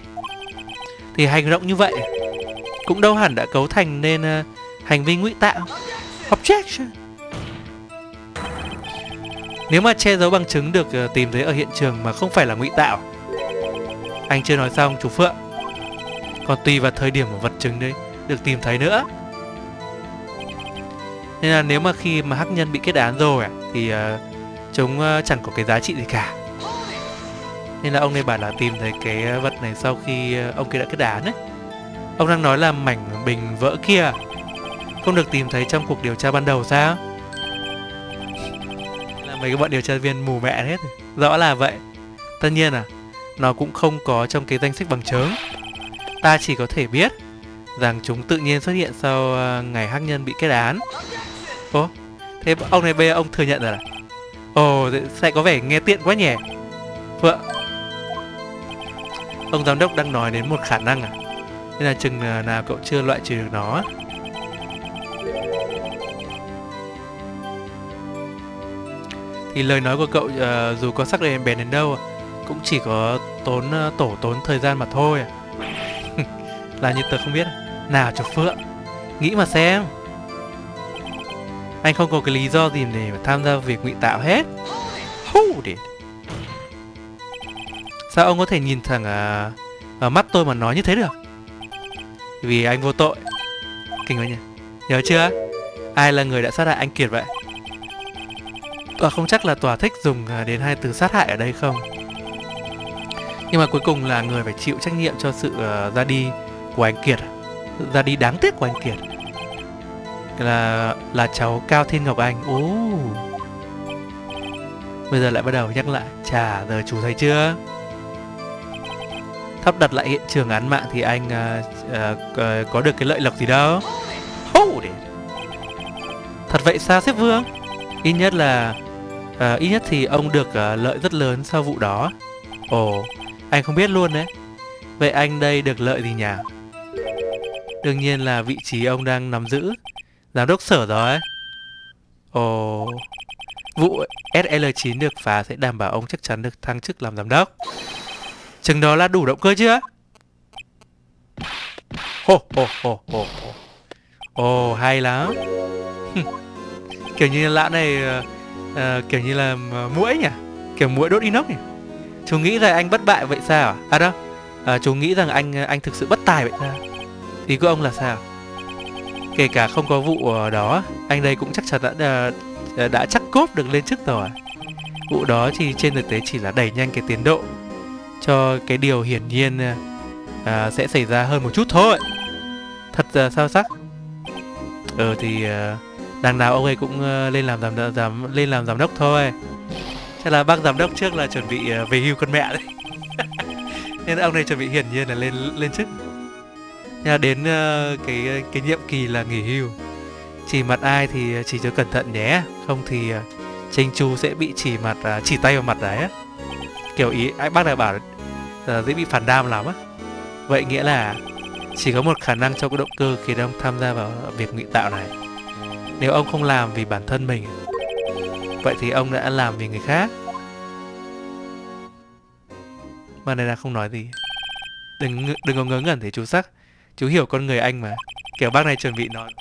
Thì hành động như vậy cũng đâu hẳn đã cấu thành nên uh, hành vi ngụy tạo Objection nếu mà che giấu bằng chứng được ờ, tìm thấy ở hiện trường mà không phải là ngụy tạo. Anh chưa nói xong chú Phượng. Còn tùy vào thời điểm của vật chứng đấy được tìm thấy nữa. Nên là nếu mà khi mà hắc nhân bị kết án rồi à, thì uh, chúng uh, chẳng có cái giá trị gì cả. Nên là ông này bảo là tìm thấy cái vật này sau khi ông kia đã kết án ấy. Ông đang nói là mảnh bình vỡ kia không được tìm thấy trong cuộc điều tra ban đầu sao? Mấy cái bọn điều tra viên mù mẹ hết rõ là vậy tất nhiên à nó cũng không có trong cái danh sách bằng chứng ta chỉ có thể biết rằng chúng tự nhiên xuất hiện sau ờ, ngày hắc nhân bị kết án Ồ, thế ông này bây giờ ông thừa nhận rồi à? Ồ, sẽ có vẻ nghe tiện quá nhỉ? Vợ. Ông giám đốc đang nói đến một khả năng à? Nên là chừng ờ, nào cậu chưa loại trừ được nó Thì lời nói của cậu uh, dù có sắc đẹp bén đến đâu Cũng chỉ có tốn uh, tổ tốn thời gian mà thôi Là như tớ không biết Nào cho Phượng Nghĩ mà xem anh không có cái lý do gì để mà tham gia việc ngụy tạo hết Hold it. Sao ông có thể nhìn thẳng uh, vào mắt tôi mà nói như thế được? Vì anh vô tội. Kinh quá nhỉ. Nhớ chưa? Ai là người đã sát hại anh Kiệt vậy? À, không chắc là tòa thích dùng à, đến hai từ sát hại ở đây không. Nhưng mà cuối cùng là người phải chịu trách nhiệm cho sự uh, ra đi của anh Kiệt. Ra đi đáng tiếc của anh Kiệt. Là là cháu Cao Thiên Ngọc Anh. ố Oh. Bây giờ lại bắt đầu nhắc lại Chà giờ chủ thấy chưa Thắp đặt lại hiện trường án mạng Thì anh uh, uh, có được cái lợi lộc gì đâu oh, để... Thật vậy sao xếp vương Ít nhất là uh, Ít nhất thì ông được uh, lợi rất lớn sau vụ đó Ồ Anh không biết luôn đấy Vậy anh đây được lợi gì nhỉ Đương nhiên là vị trí ông đang nắm giữ Giám đốc sở rồi Ồ Vụ SL9 được phá sẽ đảm bảo ông chắc chắn được thăng chức làm giám đốc. Chừng đó là đủ động cơ chưa? Hồ hồ hồ hồ Ồ hay lắm. kiểu như lão này uh, Ờ, kiểu như là ờ, mũi nhỉ? Kiểu mũi đốt inox nhỉ? Chú nghĩ rằng anh bất bại vậy sao à? À đâu. À, chú nghĩ rằng anh anh thực sự bất tài vậy sao? Ý của ông là sao? Kể cả không có vụ đó, anh đây cũng chắc chắn đã Ờ, đã chắc cốp được lên chức rồi vụ đó thì trên thực tế chỉ là đẩy nhanh cái tiến độ cho cái điều hiển nhiên à, sẽ xảy ra hơn một chút thôi thật uh, sao sắc ờ thì uh, đằng nào ông ấy cũng ờ, lên làm giám, giám lên làm giám đốc thôi. Chắc là bác giám đốc trước là chuẩn bị ờ, về hưu con mẹ đấy. Nên ông này chuẩn bị hiển nhiên là lên lên chức. Nhà là đến ờ, cái cái nhiệm kỳ là nghỉ hưu. Chỉ mặt ai thì chỉ cho cẩn thận nhé. Không thì à, Trinh Chu sẽ bị chỉ mặt chỉ tay vào mặt đấy kiểu ý anh bác này bảo là dễ bị phản đam lắm á. Vậy nghĩa là chỉ có một khả năng cho cái động cơ khiến ông tham gia vào việc ngụy tạo này nếu ông không làm vì bản thân mình vậy thì ông đã làm vì người khác mà này là không nói gì đừng đừng có ngớ ngẩn thế chú sắc chú hiểu con người anh mà kiểu bác này chuẩn bị nói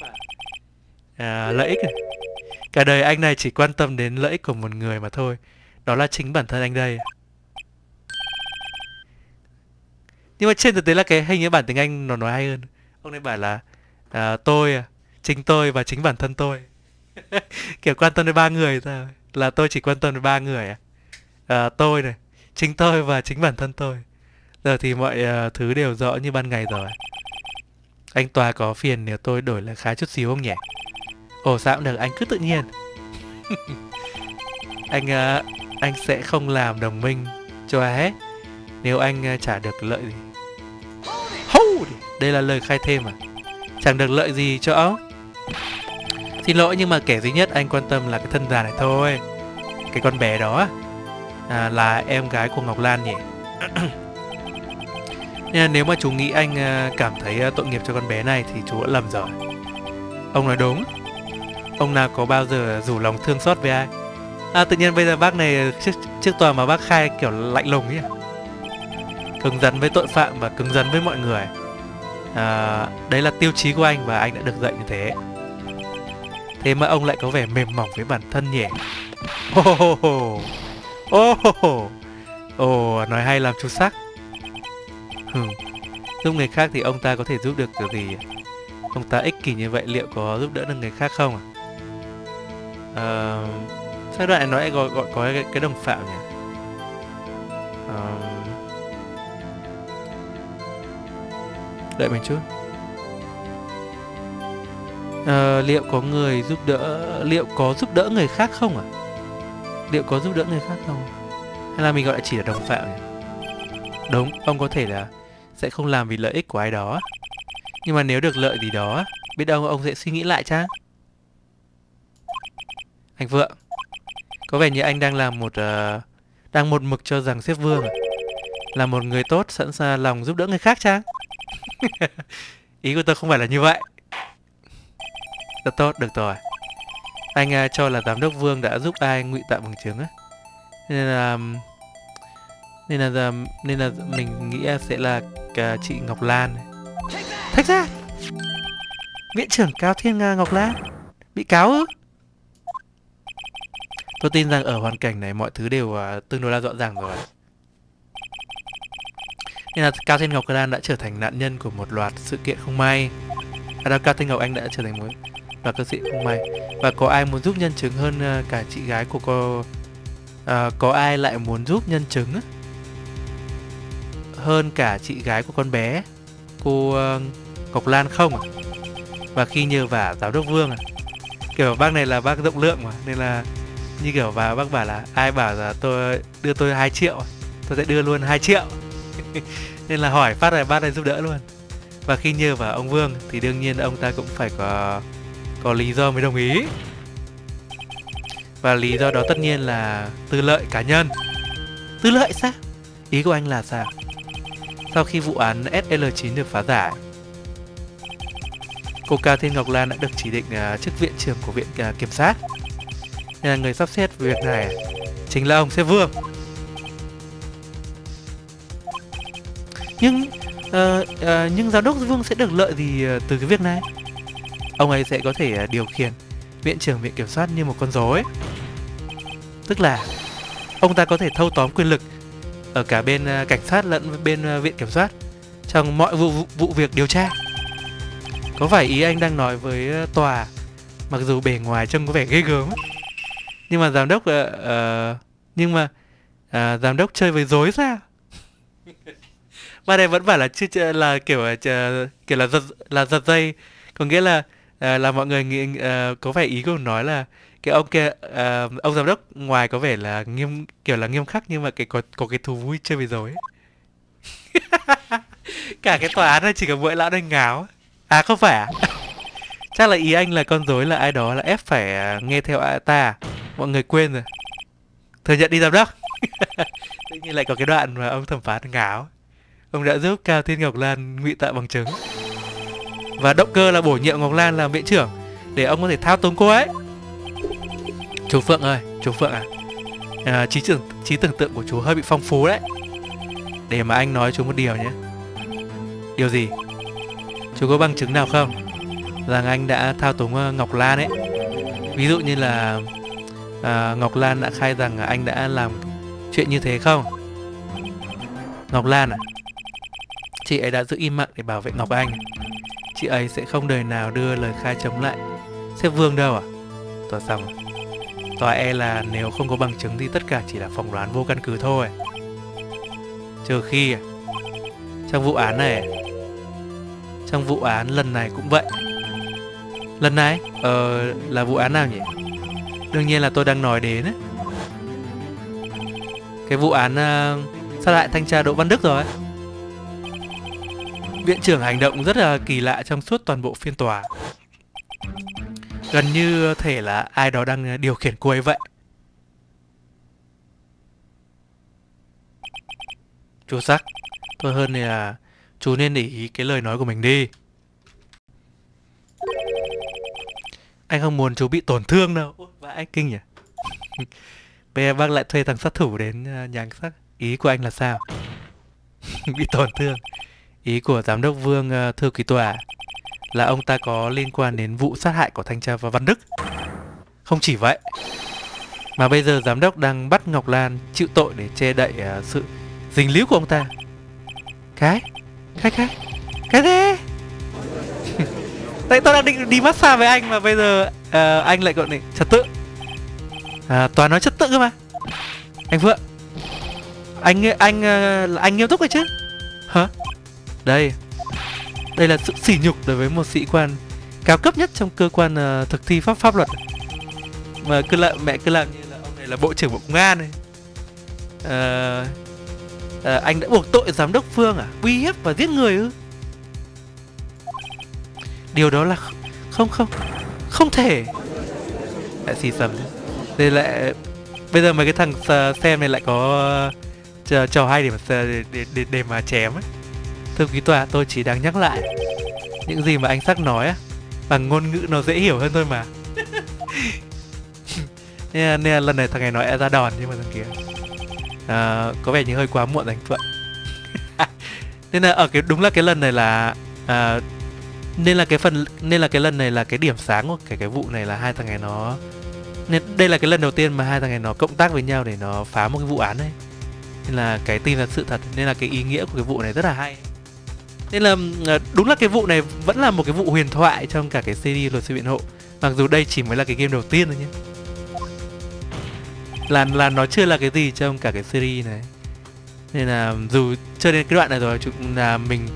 à, lợi ích. À? Cả đời anh này chỉ quan tâm đến lợi ích của một người mà thôi. Đó là chính bản thân anh đây. Nhưng mà trên thực tế là cái hình như bản tiếng Anh nó nói hay hơn. Ông ấy bảo là à, tôi, à, chính tôi và chính bản thân tôi. kiểu quan tâm đến ba người thôi. Là tôi chỉ quan tâm đến ba người à? à tôi này, chính tôi và chính bản thân tôi. Giờ thì mọi uh, thứ đều rõ như ban ngày rồi. Anh Tòa có phiền nếu tôi đổi lại khá chút xíu không nhỉ? Ồ sao cũng được, anh cứ tự nhiên. anh uh, anh sẽ không làm đồng minh cho ai hết nếu anh uh, trả được lợi gì. Đây là lời khai thêm à? Chẳng được lợi gì cho ông. Xin lỗi nhưng mà kẻ duy nhất anh quan tâm là cái thân già này thôi. Cái con bé đó à, là em gái của Ngọc Lan nhỉ? Nên là nếu mà chú nghĩ anh à, cảm thấy à, tội nghiệp cho con bé này thì chú đã lầm rồi. Ông nói đúng. Ông nào có bao giờ rủ lòng thương xót với ai À tự nhiên bây giờ bác này trước, trước tòa mà bác khai kiểu lạnh lùng ấy à? Cứng rắn với tội phạm và cứng rắn với mọi người à, Đấy là tiêu chí của anh và anh đã được dạy như thế Thế mà ông lại có vẻ mềm mỏng với bản thân nhỉ? Oh, oh, oh. Oh, oh, nói hay làm chú sắc. Hmm. Giúp người khác thì ông ta có thể giúp được cái gì Ông ta ích kỷ như vậy liệu có giúp đỡ được người khác không à uh, sao đoạn này gọi gọi có cái, cái đồng phạm nhỉ? Uh, đợi mình chút à, liệu có người giúp đỡ liệu có giúp đỡ người khác không à liệu có giúp đỡ người khác không? Hay là mình gọi chỉ là đồng phạm nhỉ? Đúng ông có thể là sẽ không làm vì lợi ích của ai đó. Nhưng mà nếu được lợi gì đó biết đâu ông sẽ suy nghĩ lại chăng? Anh Vượng Có vẻ như anh đang làm một uh, Đang một mực cho rằng xếp vương à? Là một người tốt sẵn sàng lòng giúp đỡ người khác chăng? Ý của tôi không phải là như vậy. Rất tốt, được rồi Anh uh, cho là giám đốc vương đã giúp ai ngụy tạo bằng chứng á Nên là nên là nên là mình nghĩ sẽ là uh, chị Ngọc Lan. Thách ra Viện trưởng Cao Thiên uh, Ngọc Lan Bị cáo ư Tôi tin rằng ở hoàn cảnh này mọi thứ đều uh, tương đối là rõ ràng rồi. Nên là Cao Thiên Ngọc Lan đã trở thành nạn nhân của một loạt sự kiện không may. À đâu, Cao Thiên Ngọc Anh đã trở thành một và cơ sĩ không may. Và có ai muốn giúp nhân chứng hơn ờ, cả chị gái của cô... à, có ai lại muốn giúp nhân chứng hơn cả chị gái của con bé cô uh, Ngọc Lan không à? Và khi nhờ vả giáo đốc Vương à? Kiểu bác này là bác rộng lượng mà Nên là như kiểu và bác bảo là ai bảo là tôi đưa tôi 2 triệu à? tôi sẽ đưa luôn 2 triệu nên là hỏi phát này bác này giúp đỡ luôn và khi nhờ vào ông Vương thì đương nhiên ông ta cũng phải có có lý do mới đồng ý. Và lý do đó tất nhiên là tư lợi cá nhân. Tư lợi sao? Ý của anh là sao? Sau khi vụ án SL9 được phá giải cô Cao Thiên Ngọc Lan đã được chỉ định uh, chức viện trưởng của viện uh, kiểm sát. Nên là người sắp xếp việc này chính là ông Xếp Vương. Nhưng uh, uh, nhưng giám đốc Vương sẽ được lợi gì uh, từ cái việc này? Ông ấy sẽ có thể à, điều khiển viện trưởng viện kiểm soát như một con rối. Tức là ông ta có thể thâu tóm quyền lực ở cả bên à, cảnh sát lẫn bên à, viện kiểm soát trong mọi vụ, vụ việc điều tra. Có phải ý anh đang nói với tòa mặc dù bề ngoài trông có vẻ ghê gớm nhưng mà giám đốc uh, uh, nhưng mà uh, giám đốc chơi với dối sao? Mà này vẫn phải là chưa là kiểu là, kiểu là giật là giật dây có nghĩa là uh, là mọi người nghĩ uh, có vẻ ý của nói là cái ông kia uh, ông giám đốc ngoài có vẻ là nghiêm kiểu là nghiêm khắc nhưng mà cái có có cái thú vui chơi với dối cả cái tòa án này chỉ có mỗi lão đang ngáo. À không phải à? Chắc là ý anh là con dối là ai đó là ép phải nghe theo ta à? mọi người quên rồi. Thừa nhận đi giám đốc. Tự nhiên lại có cái đoạn mà ông thẩm phán ngáo. Ông đã giúp cao thiên ngọc lan ngụy tạo bằng chứng và động cơ là bổ nhiệm ngọc lan làm viện trưởng để ông có thể thao túng cô ấy. Chú phượng ơi chú phượng à, à trí tưởng trí tưởng tượng của chú hơi bị phong phú đấy. Để mà anh nói chú một điều nhé. Điều gì? Chú có bằng chứng nào không? Rằng anh đã thao túng ờ, ngọc lan ấy. Ví dụ như là à, Ngọc Lan đã khai rằng anh đã làm chuyện như thế không? Ngọc Lan à? Chị ấy đã giữ im lặng để bảo vệ Ngọc Anh. Chị ấy sẽ không đời nào đưa lời khai chống lại. Sếp Vương đâu à? Tòa xong Tòa e là nếu không có bằng chứng thì tất cả chỉ là phỏng đoán vô căn cứ thôi. Trừ khi à, trong vụ án này à? trong vụ án lần này cũng vậy. Lần này ờ là vụ án nào nhỉ? Đương nhiên là tôi đang nói đến ấy. Cái vụ án uh, sát hại thanh tra Đỗ Văn Đức rồi Viện trưởng hành động rất là kỳ lạ trong suốt toàn bộ phiên tòa. Gần như thể là ai đó đang điều khiển cô ấy vậy. Chú sắc Thôi hơn là chú nên để ý cái lời nói của mình đi. Anh không muốn chú bị tổn thương đâu. Ôi, vãi kinh nhỉ. Bây giờ bác lại thuê thằng sát thủ đến à, nhà sát. Ý của anh là sao? Bị tổn thương. Ý của giám đốc Vương thưa thư ký tòa Là ông ta có liên quan đến vụ sát hại của Thanh tra và Văn Đức. Không chỉ vậy Mà bây giờ giám đốc đang bắt Ngọc Lan chịu tội để che đậy uh, sự dính líu của ông ta. Cái Cái cái Cái thế? Tại tôi đang định đi massage với anh mà bây giờ uh, anh lại gọi này trật tự. À, toàn nói trật tự cơ mà. Anh Vượng, anh anh anh, anh nghiêm túc rồi chứ? Hả? Đây. Đây là sự sỉ nhục đối với một sĩ quan cao cấp nhất trong cơ quan uh, thực thi pháp pháp luật. Mà cứ lại mẹ cứ làm như là ông này là bộ trưởng bộ công an này. Uh, uh, anh đã buộc tội giám đốc phương à? Uy hiếp và giết người ư? Điều đó là không không không thể. Lại xì sầm Đây lại bây giờ mấy cái thằng xem này lại có trò, trò hay để mà để, để, để, để mà chém ấy thưa quý tòa tôi chỉ đang nhắc lại. Những gì mà anh sắc nói á bằng ngôn ngữ nó dễ hiểu hơn thôi mà. Nên, là, nên là lần này thằng này nói ra đòn nhưng mà thằng kia. À, có vẻ như hơi quá muộn anh phượng. Nên là ở cái đúng là cái lần này là à, nên là cái phần nên là cái lần này là cái điểm sáng của cái cái vụ này là hai thằng này nó nên đây là cái lần đầu tiên mà hai thằng này nó cộng tác với nhau để nó phá một cái vụ án đấy nên là cái tin là sự thật nên là cái ý nghĩa của cái vụ này rất là hay nên là ờ, đúng là cái vụ này vẫn là một cái vụ huyền thoại trong cả cái series luật sư biện hộ. Mặc dù đây chỉ mới là cái game đầu tiên thôi nhé. Là là nó chưa là cái gì trong cả cái series này. Nên là dù chơi đến cái đoạn này rồi chúng là mình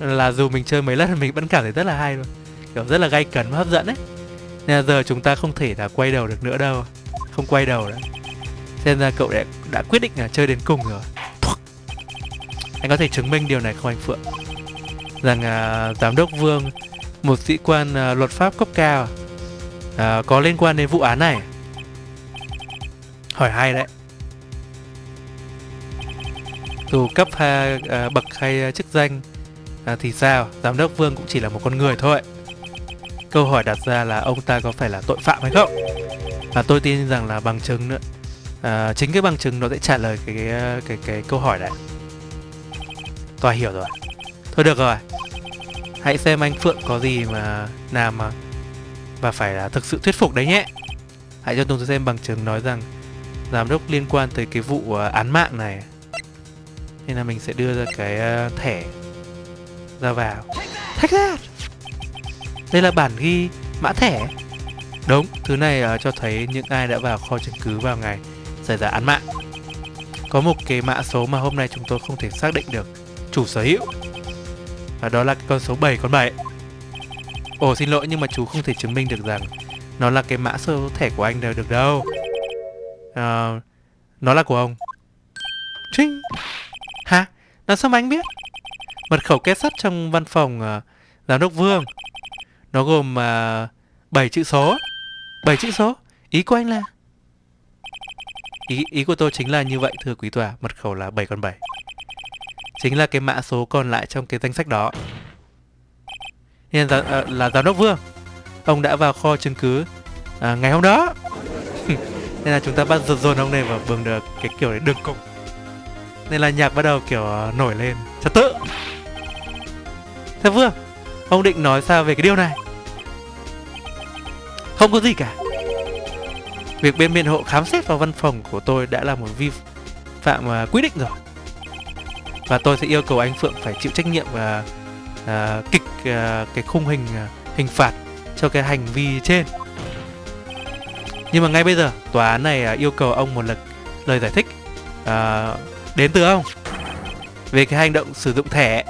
là dù mình chơi mấy lần mình vẫn cảm thấy rất là hay luôn. Kiểu rất là gay cấn và hấp dẫn đấy. Nên là giờ chúng ta không thể là quay đầu được nữa đâu. Không quay đầu nữa. Xem ra cậu đã, đã quyết định là chơi đến cùng rồi. Anh có thể chứng minh điều này không anh phượng? Rằng uh, giám đốc vương một sĩ quan uh, luật pháp cấp cao uh, có liên quan đến vụ án này. Hỏi hay đấy. Dù cấp ha, uh, bậc hay chức danh uh, thì sao? Giám đốc vương cũng chỉ là một con người thôi. Câu hỏi đặt ra là ông ta có phải là tội phạm hay không? Và tôi tin rằng là bằng chứng nữa. À, chính cái bằng chứng nó sẽ trả lời cái cái cái, cái, cái câu hỏi đấy tôi hiểu rồi. Thôi được rồi hãy xem anh phượng có gì mà làm mà và phải là thực sự thuyết phục đấy nhé. Hãy cho tôi xem bằng chứng nói rằng giám đốc liên quan tới cái vụ ờ, án mạng này. Nên là mình sẽ đưa ra cái ờ, thẻ ra vào. Take that đây là bản ghi mã thẻ. Đúng thứ này uh, cho thấy những ai đã vào kho chứng cứ vào ngày xảy ra án mạng. Có một cái mã số mà hôm nay chúng tôi không thể xác định được chủ sở hữu và đó là con số 7 con 7 Ồ xin lỗi nhưng mà chú không thể chứng minh được rằng nó là cái mã số thẻ của anh đều được đâu à, nó là của ông Trinh Hả? Làm sao mà anh biết? Mật khẩu kết sắt trong văn phòng uh, giám đốc Vương Nó gồm ờ, uh, 7 chữ số 7 chữ số? Ý của anh là? Ý, ý của tôi chính là như vậy thưa quý tòa Mật khẩu là 7 con 7 Chính là cái mã số còn lại trong cái danh sách đó. Nên là, à, là giám đốc Vương. Ông đã vào kho chứng cứ à, ngày hôm đó. Nên là chúng ta bắt dồn ông này vào bường được cái kiểu đấy đường cùng. Nên là nhạc bắt đầu kiểu ờ, nổi lên. Trật tự. Thế Vương Ông định nói sao về cái điều này? Không có gì cả. Việc bên biện hộ khám xét vào văn phòng của tôi đã là một vi phạm ờ, quy định rồi. Và tôi sẽ yêu cầu anh Phượng phải chịu trách nhiệm và uh, kịch uh, cái khung hình uh, hình phạt cho cái hành vi trên. Nhưng mà ngay bây giờ tòa án này uh, yêu cầu ông một lần lời giải thích uh, đến từ ông về cái hành động sử dụng thẻ.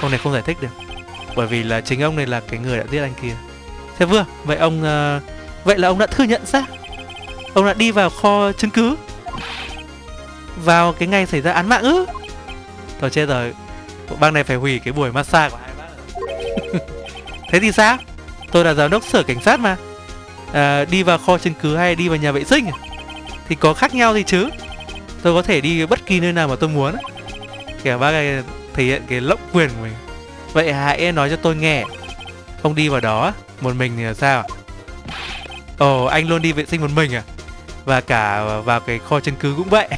Ông này không giải thích được bởi vì là chính ông này là cái người đã giết anh kia. Thế vừa vậy ông uh, vậy là ông đã thừa nhận ra ông đã đi vào kho chứng cứ vào cái ngày xảy ra án mạng ư? Thôi chết rồi. Bộ bang này phải hủy cái buổi massage của hai bác thế thì sao? Tôi là giám đốc sở cảnh sát mà. À, đi vào kho chứng cứ hay đi vào nhà vệ sinh à? thì có khác nhau gì chứ? Tôi có thể đi bất kỳ nơi nào mà tôi muốn. Kẻ bác này thể hiện cái lộng quyền của mình. Vậy hãy nói cho tôi nghe. Ông đi vào đó một mình thì sao? Ồ anh luôn đi vệ sinh một mình à? Và cả vào cái kho chứng cứ cũng vậy.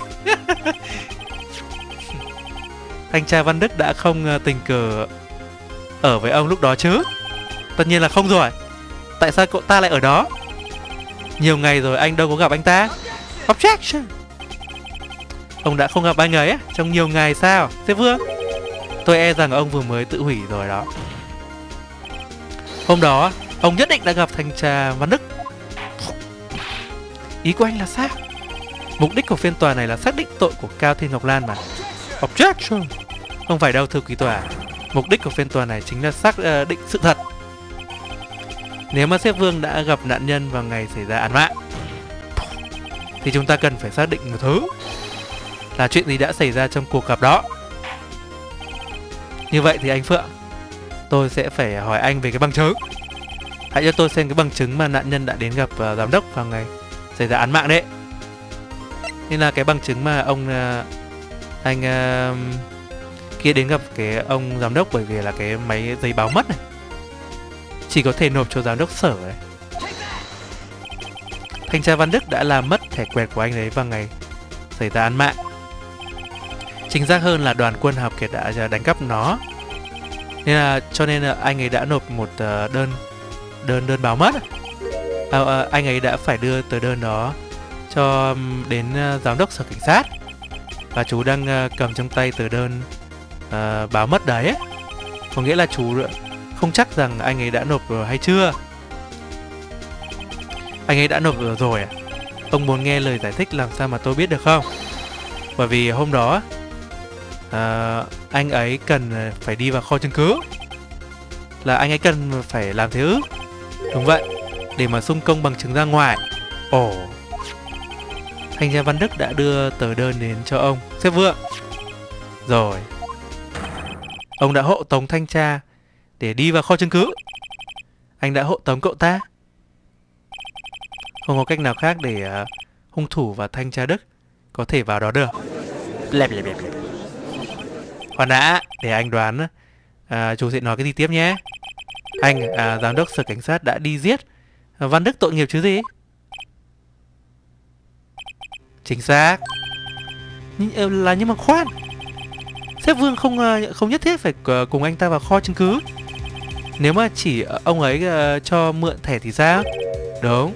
thanh tra văn đức đã không ờ, tình cờ ở với ông lúc đó chứ? Tất nhiên là không rồi. Tại sao cậu ta lại ở đó? Nhiều ngày rồi anh đâu có gặp anh ta. Objection! Ông đã không gặp anh ấy trong nhiều ngày sao? Thế vương, Tôi e rằng ông vừa mới tự hủy rồi đó. Hôm đó, Ông nhất định đã gặp thanh tra Văn Đức. Ý của anh là sao? Mục đích của phiên tòa này là xác định tội của Cao Thiên Ngọc Lan mà. Objection! Không phải đâu thưa quý tòa. Mục đích của phiên tòa này chính là xác uh, định sự thật. Nếu mà xếp Vương đã gặp nạn nhân vào ngày xảy ra án mạng Thì chúng ta cần phải xác định một thứ Là chuyện gì đã xảy ra trong cuộc gặp đó. Như vậy thì anh Phượng Tôi sẽ phải hỏi anh về cái bằng chứng. Hãy cho tôi xem cái bằng chứng mà nạn nhân đã đến gặp uh, giám đốc vào ngày xảy ra án mạng đấy. Nên là cái bằng chứng mà ông uh, Anh uh, kia đến gặp cái ông giám đốc bởi vì là cái máy giấy báo mất này. Chỉ có thể nộp cho giám đốc sở đấy Thanh tra Văn Đức đã làm mất thẻ quẹt của anh ấy vào ngày xảy ra án mạng. Chính xác hơn là đoàn quân học Kiệt đã đánh cắp nó. Nên là cho nên là anh ấy đã nộp một uh, đơn đơn đơn báo mất. À, à, anh ấy đã phải đưa tờ đơn đó cho đến ờ, giám đốc sở cảnh sát. Và chú đang ờ, cầm trong tay tờ đơn uh, báo mất đấy có nghĩa là chú không chắc rằng anh ấy đã nộp rồi hay chưa? Anh ấy đã nộp rồi à? Ông muốn nghe lời giải thích làm sao mà tôi biết được không? Bởi vì hôm đó uh, anh ấy cần phải đi vào kho chứng cứ. Là anh ấy cần phải làm thế ư? Đúng vậy để mà xung công bằng chứng ra ngoài. Ồ thanh tra văn đức đã đưa tờ đơn đến cho ông. Xếp vượng. Rồi. Ông đã hộ tống thanh tra để đi vào kho chứng cứ. Anh đã hộ tống cậu ta. Không có cách nào khác để uh, hung thủ và thanh tra đức có thể vào đó được. Lẹp lẹp lẹp. Khoan đã để anh đoán à, chú sẽ nói cái gì tiếp nhé. Anh à, giám đốc sở cảnh sát đã đi giết văn đức tội nghiệp chứ gì chính xác. Nhưng, ờ, là nhưng mà khoan. Sếp vương không ờ, không nhất thiết phải ờ, cùng anh ta vào kho chứng cứ. Nếu mà chỉ ông ấy cho mượn thẻ thì sao? Đúng.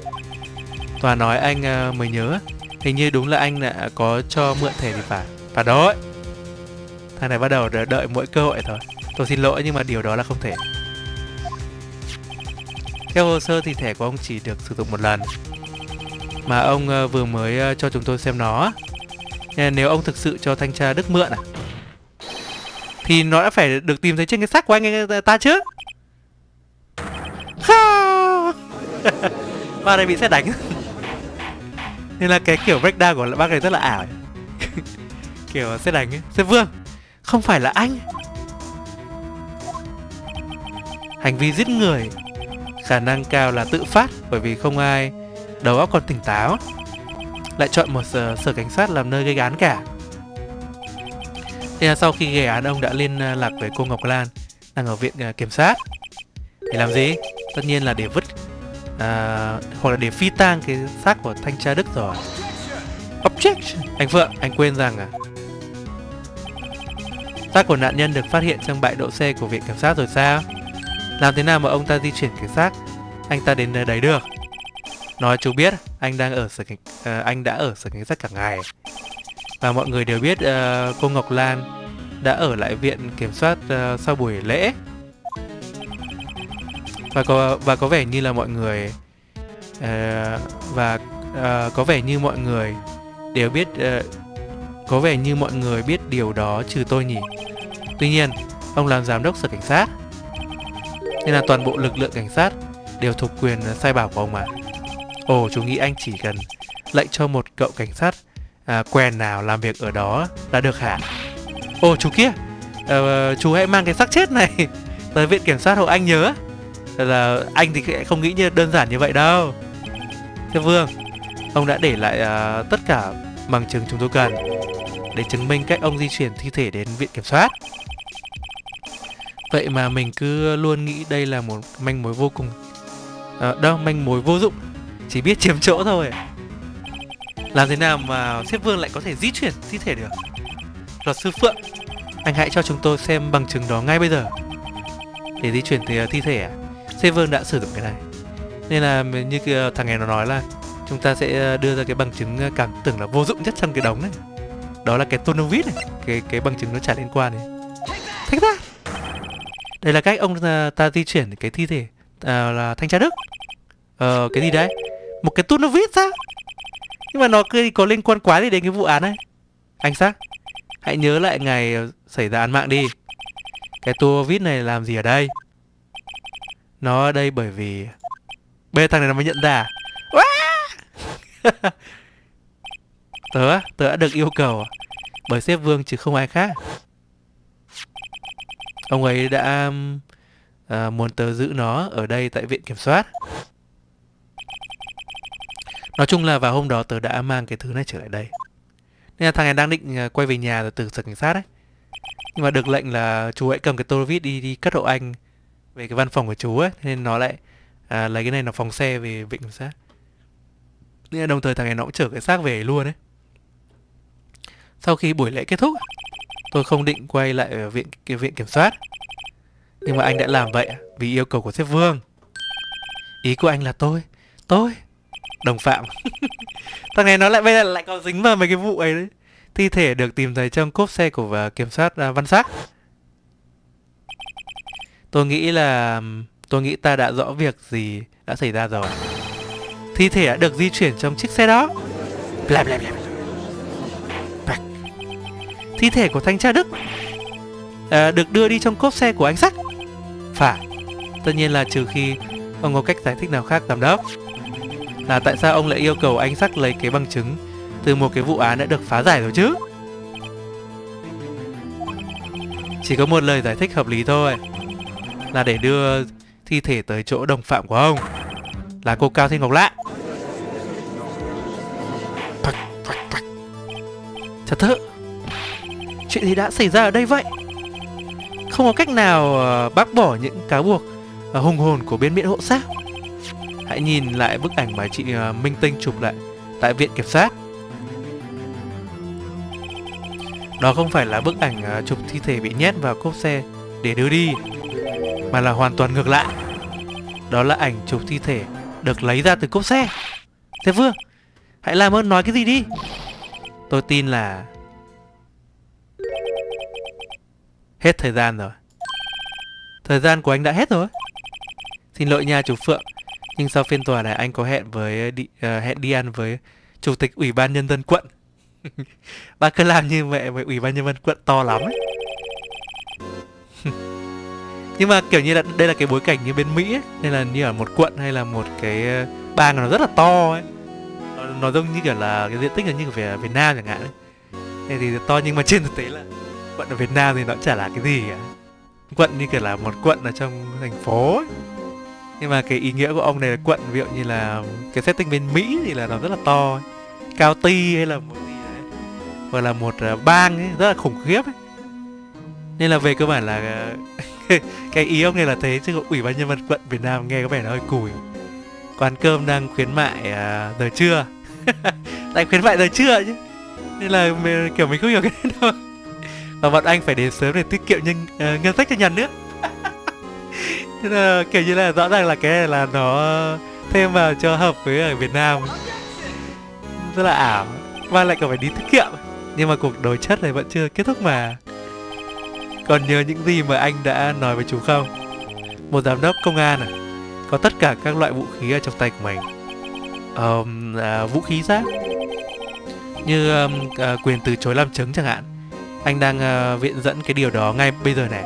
Tòa nói anh mới nhớ. Hình như đúng là anh đã có cho mượn thẻ thì phải. Và đó thằng này bắt đầu đợi mỗi cơ hội thôi. Tôi xin lỗi nhưng mà điều đó là không thể. Theo hồ sơ thì thẻ của ông chỉ được sử dụng một lần mà ông ờ, vừa mới ờ, cho chúng tôi xem nó. Nếu ông thực sự cho thanh tra đức mượn à? Thì nó đã phải được tìm thấy trên cái xác của anh ờ, ta chứ? Ba này bị xét đánh. Nên là cái kiểu breakdown của bác này rất là ảo. Kiểu xét đánh ấy. Xét vương, không phải là anh. Hành vi giết người khả năng cao là tự phát, bởi vì không ai đầu óc còn tỉnh táo lại chọn một sở, sở cảnh sát làm nơi gây án cả Thế là sau khi gây án ông đã liên à, lạc với cô Ngọc Lan đang ở viện uh, kiểm sát để làm gì? Tất nhiên là để vứt uh, hoặc là để phi tang cái xác của thanh tra Đức rồi. Objection! Anh Phượng, anh quên rằng à Xác của nạn nhân được phát hiện trong bãi đỗ xe của viện kiểm sát rồi sao? Làm thế nào mà ông ta di chuyển cái xác anh ta đến nơi đấy được? Nói chú biết, anh đang ở sở cảnh, uh, anh đã ở sở cảnh sát cả ngày. Và mọi người đều biết uh, cô Ngọc Lan đã ở lại viện kiểm soát uh, sau buổi lễ. Và có và có vẻ như là mọi người uh, và uh, có vẻ như mọi người đều biết uh, có vẻ như mọi người biết điều đó trừ tôi nhỉ. Tuy nhiên ông làm giám đốc sở cảnh sát nên là toàn bộ lực lượng cảnh sát đều thuộc quyền sai bảo của ông mà ồ chú nghĩ anh chỉ cần lệnh cho một cậu cảnh sát à, quen nào làm việc ở đó là được hả? Ồ chú kia à, chú hãy mang cái xác chết này tới viện kiểm soát hộ anh nhớ. Là anh thì không nghĩ như đơn giản như vậy đâu. Thưa vương ông đã để lại à, tất cả bằng chứng chúng tôi cần để chứng minh cách ông di chuyển thi thể đến viện kiểm soát. Vậy mà mình cứ luôn nghĩ đây là một manh mối vô cùng à, đâu manh mối vô dụng chỉ biết chiếm chỗ thôi. Làm thế nào mà xếp vương lại có thể di chuyển thi thể được? Luật sư phượng anh hãy cho chúng tôi xem bằng chứng đó ngay bây giờ. Để di chuyển thì ờ, thi thể à? Xếp vương đã sử dụng cái này. Nên là như ờ, thằng này nó nói là chúng ta sẽ ờ, đưa ra cái bằng chứng cảm tưởng là vô dụng nhất trong cái đống này. Đó là cái tonovit này cái cái bằng chứng nó chả liên quan này thách ra! Đây là cách ông ta, ta di chuyển cái thi thể à, là thanh tra đức. Ờ cái gì đấy một cái tút nó vít sao nhưng mà nó cứ có liên quan quá gì đến cái vụ án này? Anh xác hãy nhớ lại ngày ờ, xảy ra án mạng đi. Cái tua vít này làm gì ở đây? Nó ở đây bởi vì bê thằng này nó mới nhận ra. Tớ tớ đã được yêu cầu bởi sếp vương chứ không ai khác. Ông ấy đã uh, muốn tớ giữ nó ở đây tại viện kiểm soát. Nói chung là vào hôm đó tớ đã mang cái thứ này trở lại đây. Nên là thằng này đang định ờ, quay về nhà rồi từ sở cảnh sát ấy. Nhưng mà được lệnh là chú hãy cầm cái torovit đi đi cất hộ anh Về cái văn phòng của chú ấy. Nên nó lại à, lấy cái này nó phóng xe về viện cảnh sát. Nên là đồng thời thằng này nó cũng chở cái xác về luôn ấy. Sau khi buổi lễ kết thúc Tôi không định quay lại ở viện, cái viện kiểm soát. Nhưng mà anh đã làm vậy vì yêu cầu của sếp Vương. Ý của anh là tôi Tôi Đồng phạm. Thằng này nó lại bây giờ lại còn dính vào mấy cái vụ ấy đấy. Thi thể được tìm thấy trong cốp xe của uh, kiểm soát uh, Văn Sắc Tôi nghĩ là Tôi nghĩ ta đã rõ việc gì đã xảy ra rồi. Thi thể đã được di chuyển trong chiếc xe đó. Bla bla bla Thi thể của thanh tra Đức à, Được đưa đi trong cốp xe của anh Sắc Phải. Tất nhiên là trừ khi Ông có cách giải thích nào khác giám đốc. Là tại sao ông lại yêu cầu anh Sắc lấy cái bằng chứng? Từ một cái vụ án đã được phá giải rồi chứ. Chỉ có một lời giải thích hợp lý thôi. Là để đưa thi thể tới chỗ đồng phạm của ông. Là cô Cao Thiên Ngọc Lạ. Thật thơ. Chuyện gì đã xảy ra ở đây vậy? Không có cách nào uh, bác bỏ những cáo buộc uh, hùng hồn của bên biện hộ sao Hãy nhìn lại bức ảnh mà chị ờ, Minh Tinh chụp lại Tại viện kiểm sát. Đó không phải là bức ảnh ờ, chụp thi thể bị nhét vào cốp xe để đưa đi, Mà là hoàn toàn ngược lại. Đó là ảnh chụp thi thể được lấy ra từ cốp xe. Thế Vương, Hãy làm ơn nói cái gì đi. Tôi tin là Hết thời gian rồi. Thời gian của anh đã hết rồi. Xin lỗi nha chú Phượng. Nhưng sau phiên tòa này anh có hẹn với ờ, đi, uh, hẹn đi ăn với Chủ tịch Ủy ban Nhân dân quận. Ba cứ làm như vậy với Ủy ban Nhân dân quận to lắm. Ấy Nhưng mà kiểu như là đây là cái bối cảnh như bên Mỹ ấy Nên là như ở một quận hay là một cái ờ, bang nó rất là to ấy. Nó, nó giống như kiểu là cái diện tích là như về Việt Nam chẳng hạn ấy. Thế thì to nhưng mà trên thực tế là quận ở Việt Nam thì nó chả là cái gì cả. Quận như kiểu là một quận ở trong thành phố ấy nhưng mà cái ý nghĩa của ông này là quận ví dụ như là cái setting bên Mỹ thì là nó rất là to ấy. cao ty hay là một gì đấy. Hoặc là một ờ, bang ấy rất là khủng khiếp ấy. Nên là về cơ bản là ờ, cái ý ông này là thế chứ ủy ban nhân dân quận Việt Nam nghe có vẻ nó hơi cùi. Quán cơm đang khuyến mại uh, giờ trưa. Lại khuyến mại giờ trưa chứ. Nên là mình, kiểu mình không hiểu cái đâu. Và bọn anh phải đến sớm để tiết kiệm nhân uh, ngân sách cho nhà nước. thế là kiểu như là rõ ràng là cái này là nó thêm vào cho hợp với ở Việt Nam. Rất là ảo. Và lại còn phải đi tiết kiệm nhưng mà cuộc đối chất này vẫn chưa kết thúc mà. Còn nhớ những gì mà anh đã nói với chú không? Một giám đốc công an à? Có tất cả các loại vũ khí ở trong tay của mình. Um, à, vũ khí giác như um, à, quyền từ chối làm chứng chẳng hạn. Anh đang uh, viện dẫn cái điều đó ngay bây giờ này.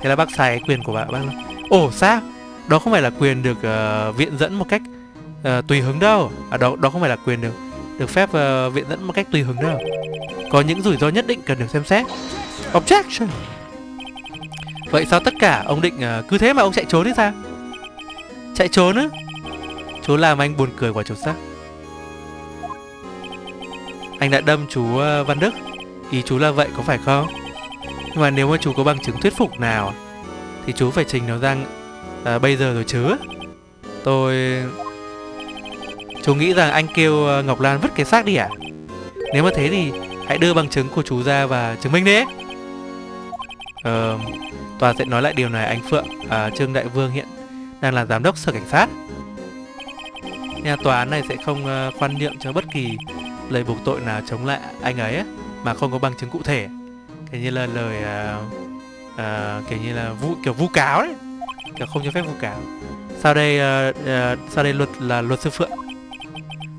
Thế là bác xài cái quyền của bạn bác ồ sao? Đó không phải là quyền được uh, viện dẫn một cách uh, tùy hứng đâu. À đó đó không phải là quyền được được phép uh, viện dẫn một cách tùy hứng đâu. Có những rủi ro nhất định cần được xem xét. Objection! Vậy sao tất cả ông định uh, cứ thế mà ông chạy trốn thế sao? Chạy trốn á? Chú làm anh buồn cười quả chú xác. anh đã đâm chú uh, văn đức. Ý chú là vậy có phải không? Nhưng mà nếu mà chú có bằng chứng thuyết phục nào thì chú phải trình nó ra à, bây giờ rồi chứ. Tôi... Chú nghĩ rằng anh kêu ờ, Ngọc Lan vứt cái xác đi à? Nếu mà thế thì hãy đưa bằng chứng của chú ra và chứng minh đi. Ờ... Tòa sẽ nói lại điều này anh Phượng à, Trương Đại Vương hiện đang là giám đốc sở cảnh sát. Nhà tòa án này sẽ không uh, khoan nhượng cho bất kỳ lời buộc tội nào chống lại anh ấy mà không có bằng chứng cụ thể. Thế như là lời uh, uh, kiểu như là vu kiểu vu cáo đấy. Kiểu không cho phép vu cáo. Sau đây uh, uh, sau đây luật là luật sư phượng.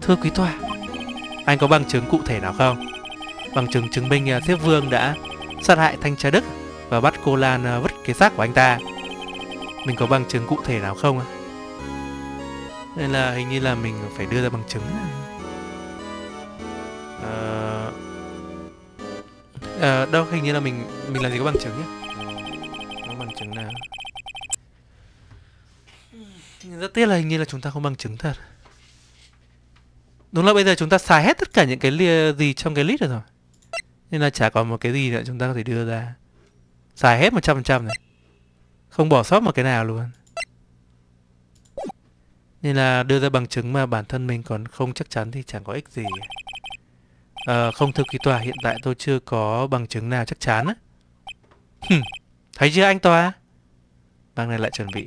Thưa quý tòa anh có bằng chứng cụ thể nào không? Bằng chứng chứng minh uh, thiếp vương đã sát hại thanh tra đức và bắt cô lan uh, vứt cái xác của anh ta. Mình có bằng chứng cụ thể nào không nên là hình như là mình phải đưa ra bằng chứng uh, đâu hình như là mình mình làm gì có bằng chứng nhé rất tiếc là hình như là chúng ta không bằng chứng thật đúng là bây giờ chúng ta xài hết tất cả những cái lia gì trong cái list rồi nên là chả còn một cái gì nữa chúng ta có thể đưa ra xài hết một trăm phần trăm này không bỏ sót một cái nào luôn nên là đưa ra bằng chứng mà bản thân mình còn không chắc chắn thì chẳng có ích gì À, không thưa quý tòa, hiện tại tôi chưa có bằng chứng nào chắc chắn á. Thấy chưa anh tòa? Bang này lại chuẩn bị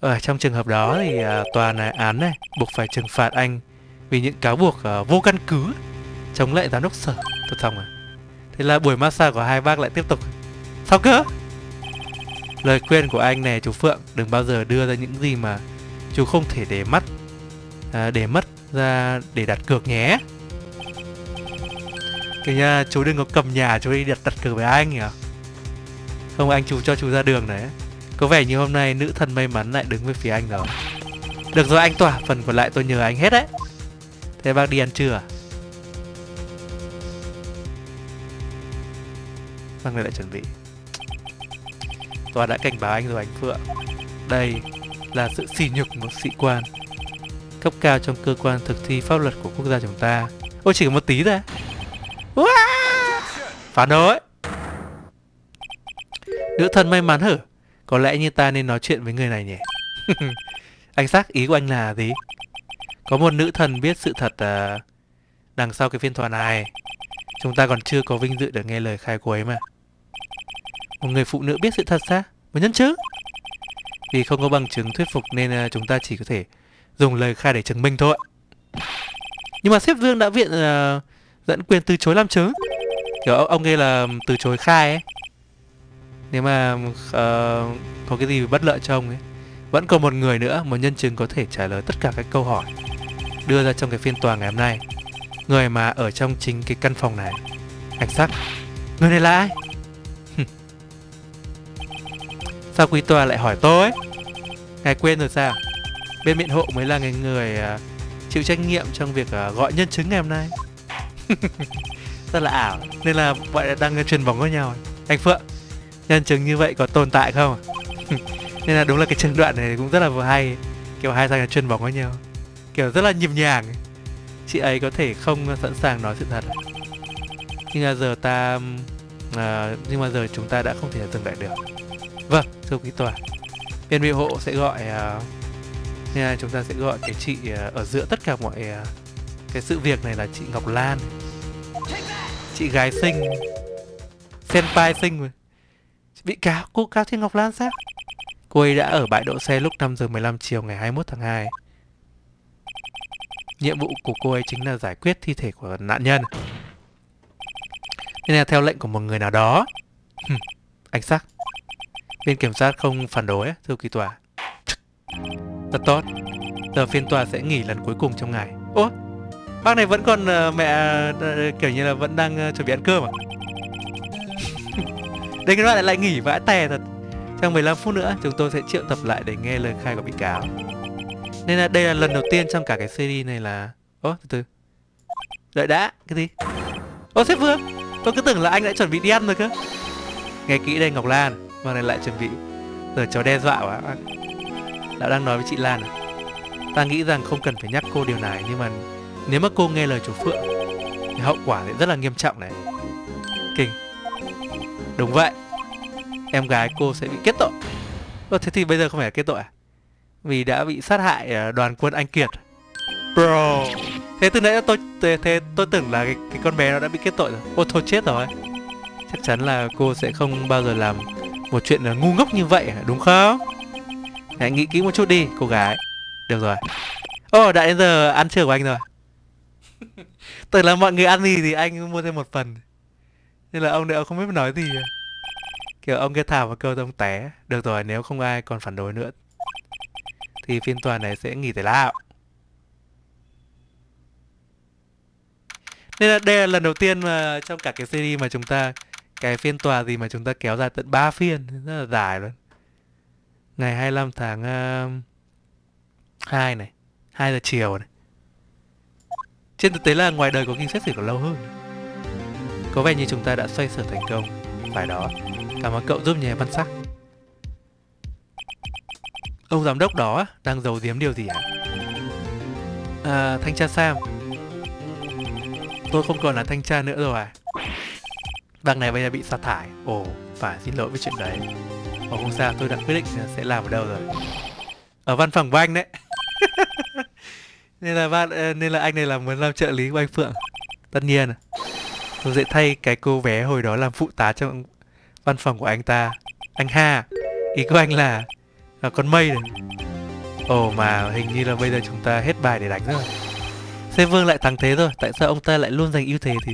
ở trong trường hợp đó thì uh, tòa này án này buộc phải trừng phạt anh vì những cáo buộc uh, vô căn cứ chống lại giám đốc sở. Tôi xong rồi. Thế là buổi massage của hai bác lại tiếp tục. Sao cơ? Lời khuyên của anh này chú phượng đừng bao giờ đưa ra những gì mà chú không thể để mắt à, để mất ra để đặt cược nhé. Kiểu nha, chú đừng có cầm nhà chú đi đặt đặt cược với anh nhỉ? Không anh chú cho chú ra đường đấy có vẻ như hôm nay nữ thần may mắn lại đứng với phía anh rồi được rồi anh tỏa, phần còn lại tôi nhờ anh hết đấy. Thế bác đi ăn trưa à? Bác này lại chuẩn bị. Tòa đã cảnh báo anh rồi anh phượng. Đây là sự sỉ nhục một sĩ quan. Cấp cao trong cơ quan thực thi pháp luật của quốc gia chúng ta. Ôi chỉ có một tí thôi. Phản đối. Nữ thần may mắn hử? Có lẽ như ta nên nói chuyện với người này nhỉ? Anh xác ý của anh là gì? Có một nữ thần biết sự thật uh, đằng sau cái phiên tòa này. Chúng ta còn chưa có vinh dự được nghe lời khai của ấy mà. Một người phụ nữ biết sự thật sao? Một nhân chứng vì không có bằng chứng thuyết phục nên uh, chúng ta chỉ có thể dùng lời khai để chứng minh thôi. Nhưng mà sếp vương đã viện uh, dẫn quyền từ chối làm chứng. Kiểu ông, ông nghe là từ chối khai ấy nếu mà uh, có cái gì bất lợi cho ông ấy vẫn còn một người nữa một nhân chứng có thể trả lời tất cả các câu hỏi đưa ra trong cái phiên tòa ngày hôm nay. Người mà ở trong chính cái căn phòng này. Ảnh sắc người này là ai? Sao quý tòa lại hỏi tôi? Ngài quên rồi sao? Bên biện hộ mới là người người uh, chịu trách nhiệm trong việc uh, gọi nhân chứng ngày hôm nay. Rất là ảo nên là bọn đang truyền bóng với nhau. Anh phượng nhân chứng như vậy có tồn tại không? Nên là đúng là cái chân đoạn này cũng rất là vừa hay. Kiểu hai thằng chuyên bóng với nhau kiểu rất là nhịp nhàng. Chị ấy có thể không sẵn sàng nói sự thật. Nhưng mà giờ ta à, nhưng mà giờ chúng ta đã không thể dừng lại được. Vâng thưa quý tòa. Bên biện hộ sẽ gọi à, nên là chúng ta sẽ gọi cái chị à, ở giữa tất cả mọi à, cái sự việc này là chị ngọc lan. Chị gái sinh senpai sinh mà bị cáo cô cáo Thiên ngọc lan sao? Cô ấy đã ở bãi đỗ xe lúc 5 giờ 15 chiều ngày 21 tháng 2 nhiệm vụ của cô ấy chính là giải quyết thi thể của nạn nhân. Nên là theo lệnh của một người nào đó. Anh sắc. Bên kiểm sát không phản đối thưa kỳ tòa. Rất tốt. Giờ phiên tòa sẽ nghỉ lần cuối cùng trong ngày. Ủa, bác này vẫn còn uh, mẹ uh, kiểu như là vẫn đang uh, chuẩn bị ăn cơm à? Đây các bạn lại nghỉ vãi tè thật. Trong 15 phút nữa, chúng tôi sẽ triệu tập lại để nghe lời khai của bị cáo. Nên là đây là lần đầu tiên trong cả cái series này là ố từ từ. Đợi đã, cái gì? Ô sếp vương, tôi cứ tưởng là anh đã chuẩn bị đi ăn rồi cơ. Nghe kỹ đây, ngọc lan, mà này lại chuẩn bị giờ cháu đe dọa quá. Đã đang nói với chị lan à? ta nghĩ rằng không cần phải nhắc cô điều này, nhưng mà nếu mà cô nghe lời chú phượng, thì hậu quả sẽ rất là nghiêm trọng này. Kinh đúng vậy. Em gái cô sẽ bị kết tội. Ơ, thế thì bây giờ không phải kết tội à? Vì đã bị sát hại ở đoàn quân anh kiệt. Bro. Thế từ nãy tôi thế, thế tôi tưởng là cái, cái con bé nó đã bị kết tội rồi. Ô thôi chết rồi. Chắc chắn là cô sẽ không bao giờ làm một chuyện là ngu ngốc như vậy đúng không? Hãy nghĩ kỹ một chút đi cô gái. Được rồi. Ô đã đến giờ ăn trưa của anh rồi. Tưởng là mọi người ăn gì thì anh mua thêm một phần nên là ông này ông không biết nói gì à? kiểu ông kia thảo và câu ông té. Được rồi nếu không ai còn phản đối nữa thì phiên tòa này sẽ nghỉ tại lao. Nên là đây là lần đầu tiên mà trong cả cái series mà chúng ta cái phiên tòa gì mà chúng ta kéo dài tận 3 phiên. Rất là dài luôn. Ngày 25 tháng um, uh, 2 này 2 giờ chiều này. Trên thực tế là ngoài đời có kinh xét xử còn lâu hơn có vẻ như chúng ta đã xoay sở thành công. Phải đó. Cảm ơn cậu giúp nhé văn sắc. Ông giám đốc đó đang giấu giếm điều gì ạ? à, thanh tra sam. Tôi không còn là thanh tra nữa rồi à Đằng này bây giờ bị sa thải. Ồ, phải xin lỗi với chuyện đấy. Ồ không sao, tôi đã quyết định sẽ làm ở đâu rồi. Ở văn phòng của anh đấy. Nên là bạn ờ, nên là anh này là muốn làm trợ lý của anh Phượng. Tất nhiên. Tôi sẽ thay cái cô bé hồi đó làm phụ tá trong văn phòng của anh ta. Anh Ha Ý của anh là là con mây này. Ồ mà hình như là bây giờ chúng ta hết bài để đánh rồi. Xe Vương lại thắng thế rồi tại sao ông ta lại luôn giành ưu thế thì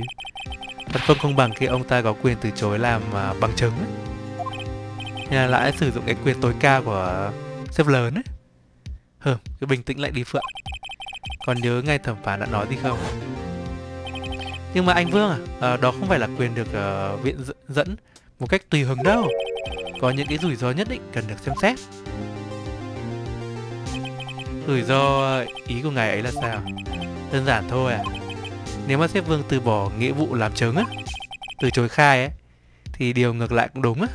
thật không công bằng khi ông ta có quyền từ chối làm uh, bằng chứng ấy. Nên là lại sử dụng cái quyền tối cao của sếp lớn ấy? Hừ cứ bình tĩnh lại đi phượng. Còn nhớ ngay thẩm phán đã nói gì không? Nhưng mà anh vương à, à đó không phải là quyền được uh, viện dẫn một cách tùy hứng đâu. Có những cái rủi ro nhất định cần được xem xét. Rủi ro ờ, ý của ngài ấy là sao? Đơn giản thôi à. Nếu mà sếp vương từ bỏ nghĩa vụ làm chứng á từ chối khai ấy thì điều ngược lại cũng đúng á.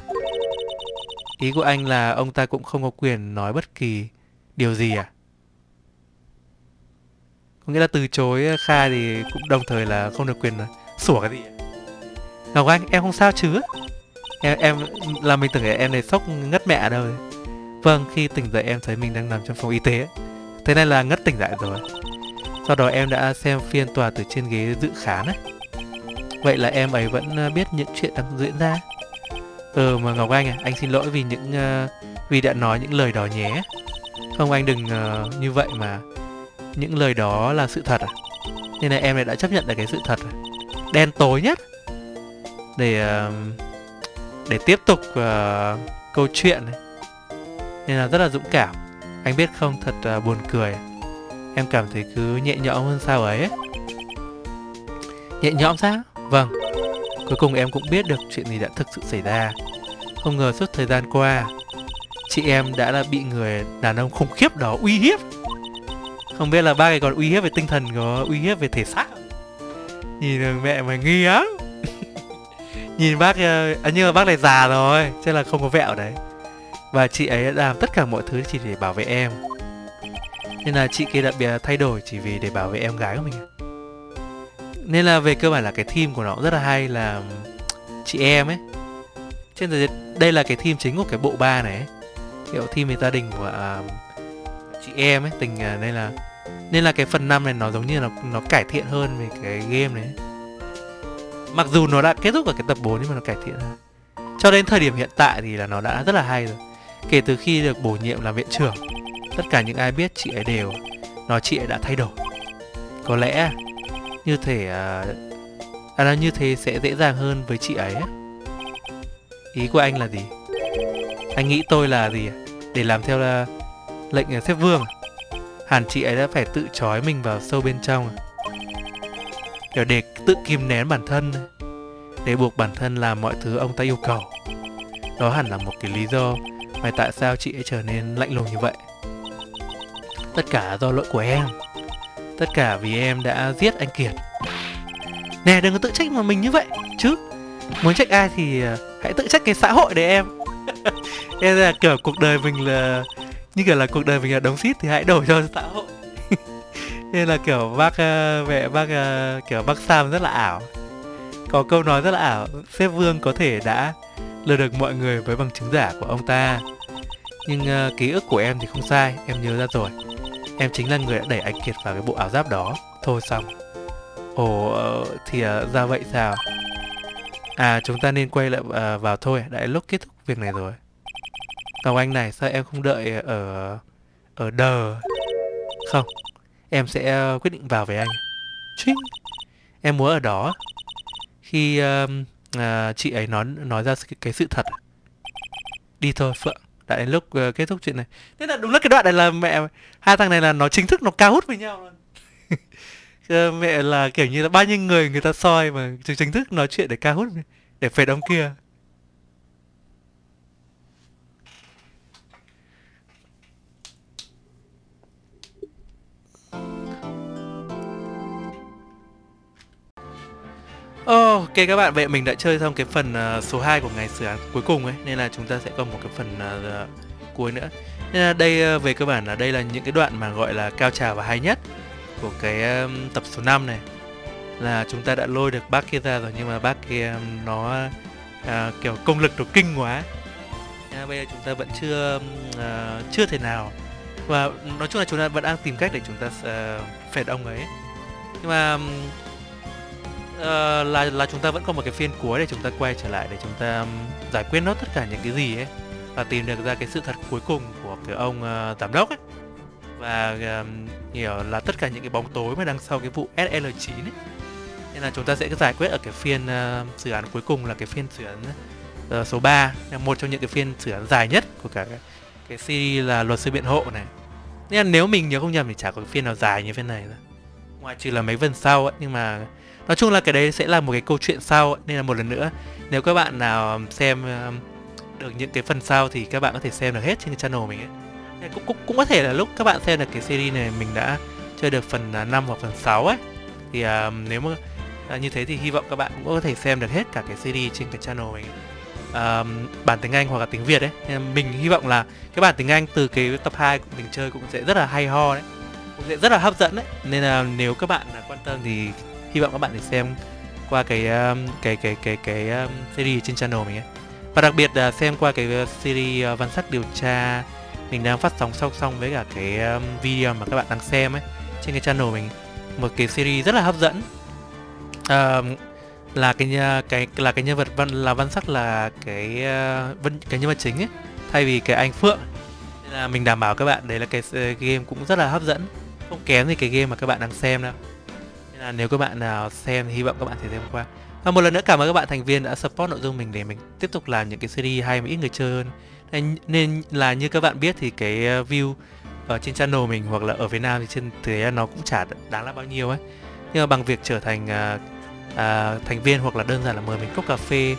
Ý của anh là ông ta cũng không có quyền nói bất kỳ điều gì à? Có nghĩa là từ chối ờ, kha thì cũng đồng thời là không được quyền ờ, sủa cái gì ngọc anh em không sao chứ? Em em là mình tưởng là em này sốc ngất mẹ đâu vâng khi tỉnh dậy em thấy mình đang nằm trong phòng y tế thế này là ngất tỉnh dậy rồi. Sau đó em đã xem phiên tòa từ trên ghế dự khán ấy. Vậy là em ấy vẫn ờ, biết những chuyện đang diễn ra. Ừ mà ngọc anh à anh xin lỗi vì những uh, vì đã nói những lời đó nhé. Không anh đừng uh, như vậy mà những lời đó là sự thật à? Nên là em này đã chấp nhận được cái sự thật rồi. Đen tối nhất. Để uh, để tiếp tục uh, câu chuyện này. Nên là rất là dũng cảm. Anh biết không? Thật uh, buồn cười. Em cảm thấy cứ nhẹ nhõm hơn sao ấy. Nhẹ nhõm sao? Vâng. Cuối cùng em cũng biết được chuyện gì đã thực sự xảy ra. Không ngờ suốt thời gian qua chị em đã là bị người đàn ông khủng khiếp đó uy hiếp không biết là ba cái còn uy hiếp về tinh thần có uy hiếp về thể xác nhìn được mẹ mày nghi á. Nhìn bác ờ, à, nhưng mà bác này già rồi chắc là không có vẹo đấy. Và chị ấy đã làm tất cả mọi thứ chỉ để bảo vệ em. Nên là chị kia đặc biệt ờ, thay đổi chỉ vì để bảo vệ em gái của mình. Nên là về cơ bản là cái theme của nó rất là hay là chị em ấy. Trên thực đây là cái theme chính của cái bộ ba này ấy. kiểu theme về gia đình của uh, chị em ấy tình uh, nên là nên là cái phần năm này nó giống như là nó cải thiện hơn về cái game đấy. mặc dù nó đã kết thúc ở cái tập 4 nhưng mà nó cải thiện hơn. Cho đến thời điểm hiện tại thì là nó đã rất là hay rồi. Kể từ khi được bổ nhiệm làm viện trưởng tất cả những ai biết chị ấy đều nói chị ấy đã thay đổi. Có lẽ như thể à, à như thế sẽ dễ dàng hơn với chị ấy ý của anh là gì? Anh nghĩ tôi là gì? Để làm theo là lệnh à, xếp vương à? Hẳn chị ấy đã phải tự trói mình vào sâu bên trong. Kiểu để tự kìm nén bản thân. Để buộc bản thân làm mọi thứ ông ta yêu cầu. Đó hẳn là một cái lý do mà tại sao chị ấy trở nên lạnh lùng như vậy. Tất cả do lỗi của em. Tất cả vì em đã giết anh kiệt. Nè, đừng có tự trách mà mình như vậy, chứ. Muốn trách ai thì à, hãy tự trách cái xã hội để em. Em là kiểu cuộc đời mình là như kiểu là cuộc đời mình là đống xít thì hãy đổ cho xã hội. Nên là kiểu bác uh, mẹ bác uh, kiểu bác sam rất là ảo. Có câu nói rất là ảo sếp vương có thể đã lừa được mọi người với bằng chứng giả của ông ta. Nhưng uh, ký ức của em thì không sai em nhớ ra rồi. Em chính là người đã đẩy anh kiệt vào cái bộ áo giáp đó. Thôi xong. Ồ thì uh, ra vậy sao? À chúng ta nên quay lại uh, vào thôi đã lúc kết thúc việc này rồi Ngọc Anh này sao em không đợi ở ở đờ? Không em sẽ ờ, quyết định vào với anh. Chinh. em muốn ở đó. Khi um, uh, chị ấy nói nói ra cái, cái sự thật. Đi thôi phượng. Đã đến lúc uh, kết thúc chuyện này. Thế là đúng là cái đoạn này là mẹ hai thằng này là nó chính thức nó cao hút với nhau luôn. Ờ, mẹ là kiểu như là bao nhiêu người người ta soi mà chính thức nói chuyện để ca hút để phệt ông kia. Ok các bạn, vậy mình đã chơi xong cái phần uh, số 2 của ngày xử án cuối cùng ấy Nên là chúng ta sẽ còn một cái phần uh, cuối nữa. Nên là đây uh, về cơ bản là đây là những cái đoạn mà gọi là cao trào và hay nhất Của cái um, tập số 5 này. Là chúng ta đã lôi được bác kia ra rồi Nhưng mà bác kia um, nó uh, kiểu công lực nó kinh quá. À, Bây giờ chúng ta vẫn chưa uh, chưa thể nào. Và nói chung là chúng ta vẫn đang tìm cách để chúng ta uh, phệt ông ấy. Nhưng mà um, uh, là là chúng ta vẫn còn một cái phiên cuối để chúng ta quay trở lại để chúng ta giải quyết nốt tất cả những cái gì ấy và tìm được ra cái sự thật cuối cùng của cái ông uh, giám đốc ấy. Và uh, hiểu là tất cả những cái bóng tối mà đằng sau cái vụ SL9 ấy. Nên là chúng ta sẽ giải quyết ở cái phiên uh, án cuối cùng là cái phiên xử án uh, số 3 là một trong những cái phiên xử án dài nhất của cả cái, cái series là luật sư biện hộ này. Nên là nếu mình nhớ không nhầm thì chả có cái phiên nào dài như phiên này rồi. Ngoài trừ là mấy phần sau ấy nhưng mà nói chung là cái đấy sẽ là một cái câu chuyện sau nên là một lần nữa nếu các bạn nào um, xem um, được những cái phần sau thì các bạn có thể xem được hết trên cái channel mình ấy. Cũng, cũng, cũng có thể là lúc các bạn xem được cái series này mình đã chơi được phần à, 5 hoặc phần 6 ấy. Thì uh, nếu mà uh, như thế thì hy vọng các bạn cũng có thể xem được hết cả cái series trên cái channel mình. Uh, bản tiếng Anh hoặc là tiếng Việt ấy. Nên mình hy vọng là cái bản tiếng Anh từ cái tập 2 của mình chơi cũng sẽ rất là hay ho đấy. Cũng sẽ rất là hấp dẫn đấy. Nên là nếu các bạn quan tâm thì hy vọng các bạn để xem qua cái um, cái cái cái cái um, series trên channel mình ấy và đặc biệt là xem qua cái uh, series uh, văn sắc điều tra mình đang phát sóng song song với cả cái um, video mà các bạn đang xem ấy trên cái channel mình. Một cái series rất là hấp dẫn. Um, là cái cái là cái nhân vật văn là văn sắc là cái uh, văn cái nhân vật chính ấy thay vì cái anh phượng. Nên là mình đảm bảo các bạn đấy là cái, cái game cũng rất là hấp dẫn. Không kém gì cái game mà các bạn đang xem đâu nên là nếu các bạn nào xem thì hy vọng các bạn sẽ xem qua. Và một lần nữa cảm ơn các bạn thành viên đã support nội dung mình để mình tiếp tục làm những cái series hay mà ít người chơi hơn. Nên, nên là như các bạn biết thì cái ờ, view ở trên channel mình hoặc là ở Việt Nam thì trên thế nó cũng chả đáng là bao nhiêu ấy. Nhưng mà bằng việc trở thành uh, uh, thành viên hoặc là đơn giản là mời mình cốc cà phê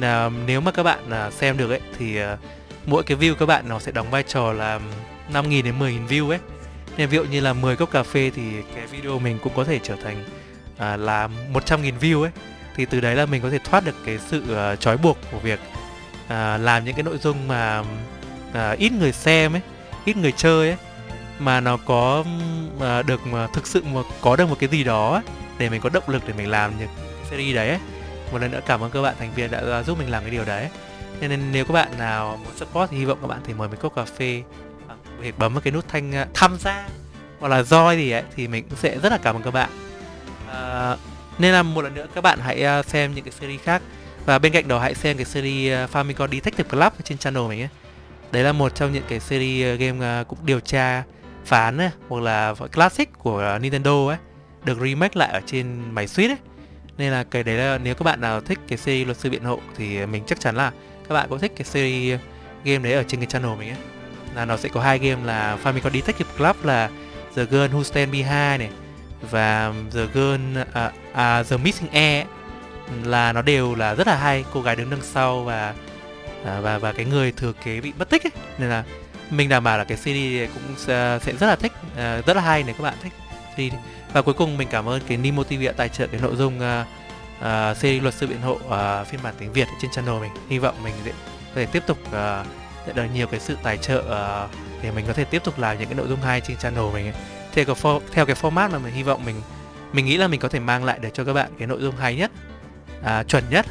là nếu mà các bạn uh, xem được ấy thì uh, mỗi cái view các bạn nó sẽ đóng vai trò là 5.000 đến 10.000 view ấy nên ví dụ như là 10 cốc cà phê thì cái video mình cũng có thể trở thành à, là 100.000 view ấy thì từ đấy là mình có thể thoát được cái sự uh, trói buộc của việc à, làm những cái nội dung mà à, ít người xem ấy ít người chơi ấy mà nó có à, được mà thực sự mà có được một cái gì đó ấy, để mình có động lực để mình làm những series đấy ấy. một lần nữa cảm ơn các bạn thành viên đã à, giúp mình làm cái điều đấy nên, nên nếu các bạn nào muốn support thì hy vọng các bạn thì mời mình cốc cà phê để bấm vào cái nút thanh ờ, tham gia hoặc là join gì ấy thì mình cũng sẽ rất là cảm ơn các bạn. Uh, nên là một lần nữa các bạn hãy ờ, xem những cái series khác và bên cạnh đó hãy xem cái series Famicom Detective Club trên channel mình ấy đấy là một trong những cái series game cũng điều tra phán ấy, hoặc là classic của Nintendo ấy được remake lại ở trên máy Switch ấy. Nên là cái đấy là nếu các bạn nào thích cái series luật sư biện hộ thì mình chắc chắn là các bạn cũng thích cái series game đấy ở trên cái channel mình ấy là nó sẽ có hai game là Famicom Detective Club là The Girl Who Stand Behind này và The Girl à, à, The Missing Air là nó đều là rất là hay cô gái đứng đằng sau và à, và và cái người thừa kế bị mất tích ấy. Nên là mình đảm bảo là cái CD cũng à, sẽ rất là thích à, rất là hay nếu các bạn thích CD và cuối cùng mình cảm ơn cái Nimo TV đã tài trợ cái nội dung uh, uh, series luật sư biện hộ uh, phiên bản tiếng Việt trên channel mình. Hy vọng mình sẽ có thể tiếp tục uh, nhận được nhiều cái sự tài trợ uh, để mình có thể tiếp tục làm những cái nội dung hay trên channel mình theo cái for, theo cái format mà mình hy vọng mình mình nghĩ là mình có thể mang lại để cho các bạn cái nội dung hay nhất à, chuẩn nhất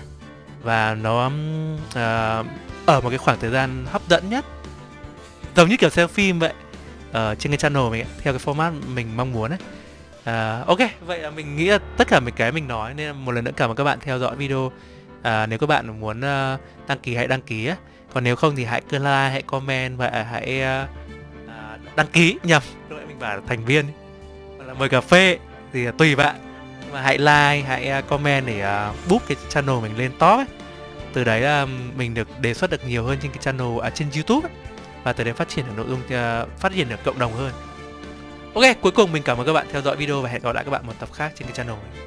và nó à, ở một cái khoảng thời gian hấp dẫn nhất giống như kiểu xem phim vậy ở trên cái channel mình ấy, theo cái format mình mong muốn ấy À, ok, vậy là mình nghĩ là tất cả những cái mình nói nên một lần nữa cảm ơn các bạn theo dõi video. À, nếu các bạn muốn uh, đăng ký hãy đăng ký ấy. Còn nếu không thì hãy cứ like, hãy comment và à, hãy uh, đăng ký nhầm. Lúc nãy mình bảo là thành viên hoặc là mời cà phê thì uh, tùy bạn. Mà hãy like, hãy uh, comment để uh, boost cái channel mình lên top ấy. Từ đấy là mình được đề xuất được nhiều hơn trên cái channel à, trên YouTube ấy. Và từ đấy phát triển được nội dung uh, phát triển được cộng đồng hơn. Ok, cuối cùng mình cảm ơn các bạn theo dõi video và hẹn gặp lại các bạn một tập khác trên cái channel mình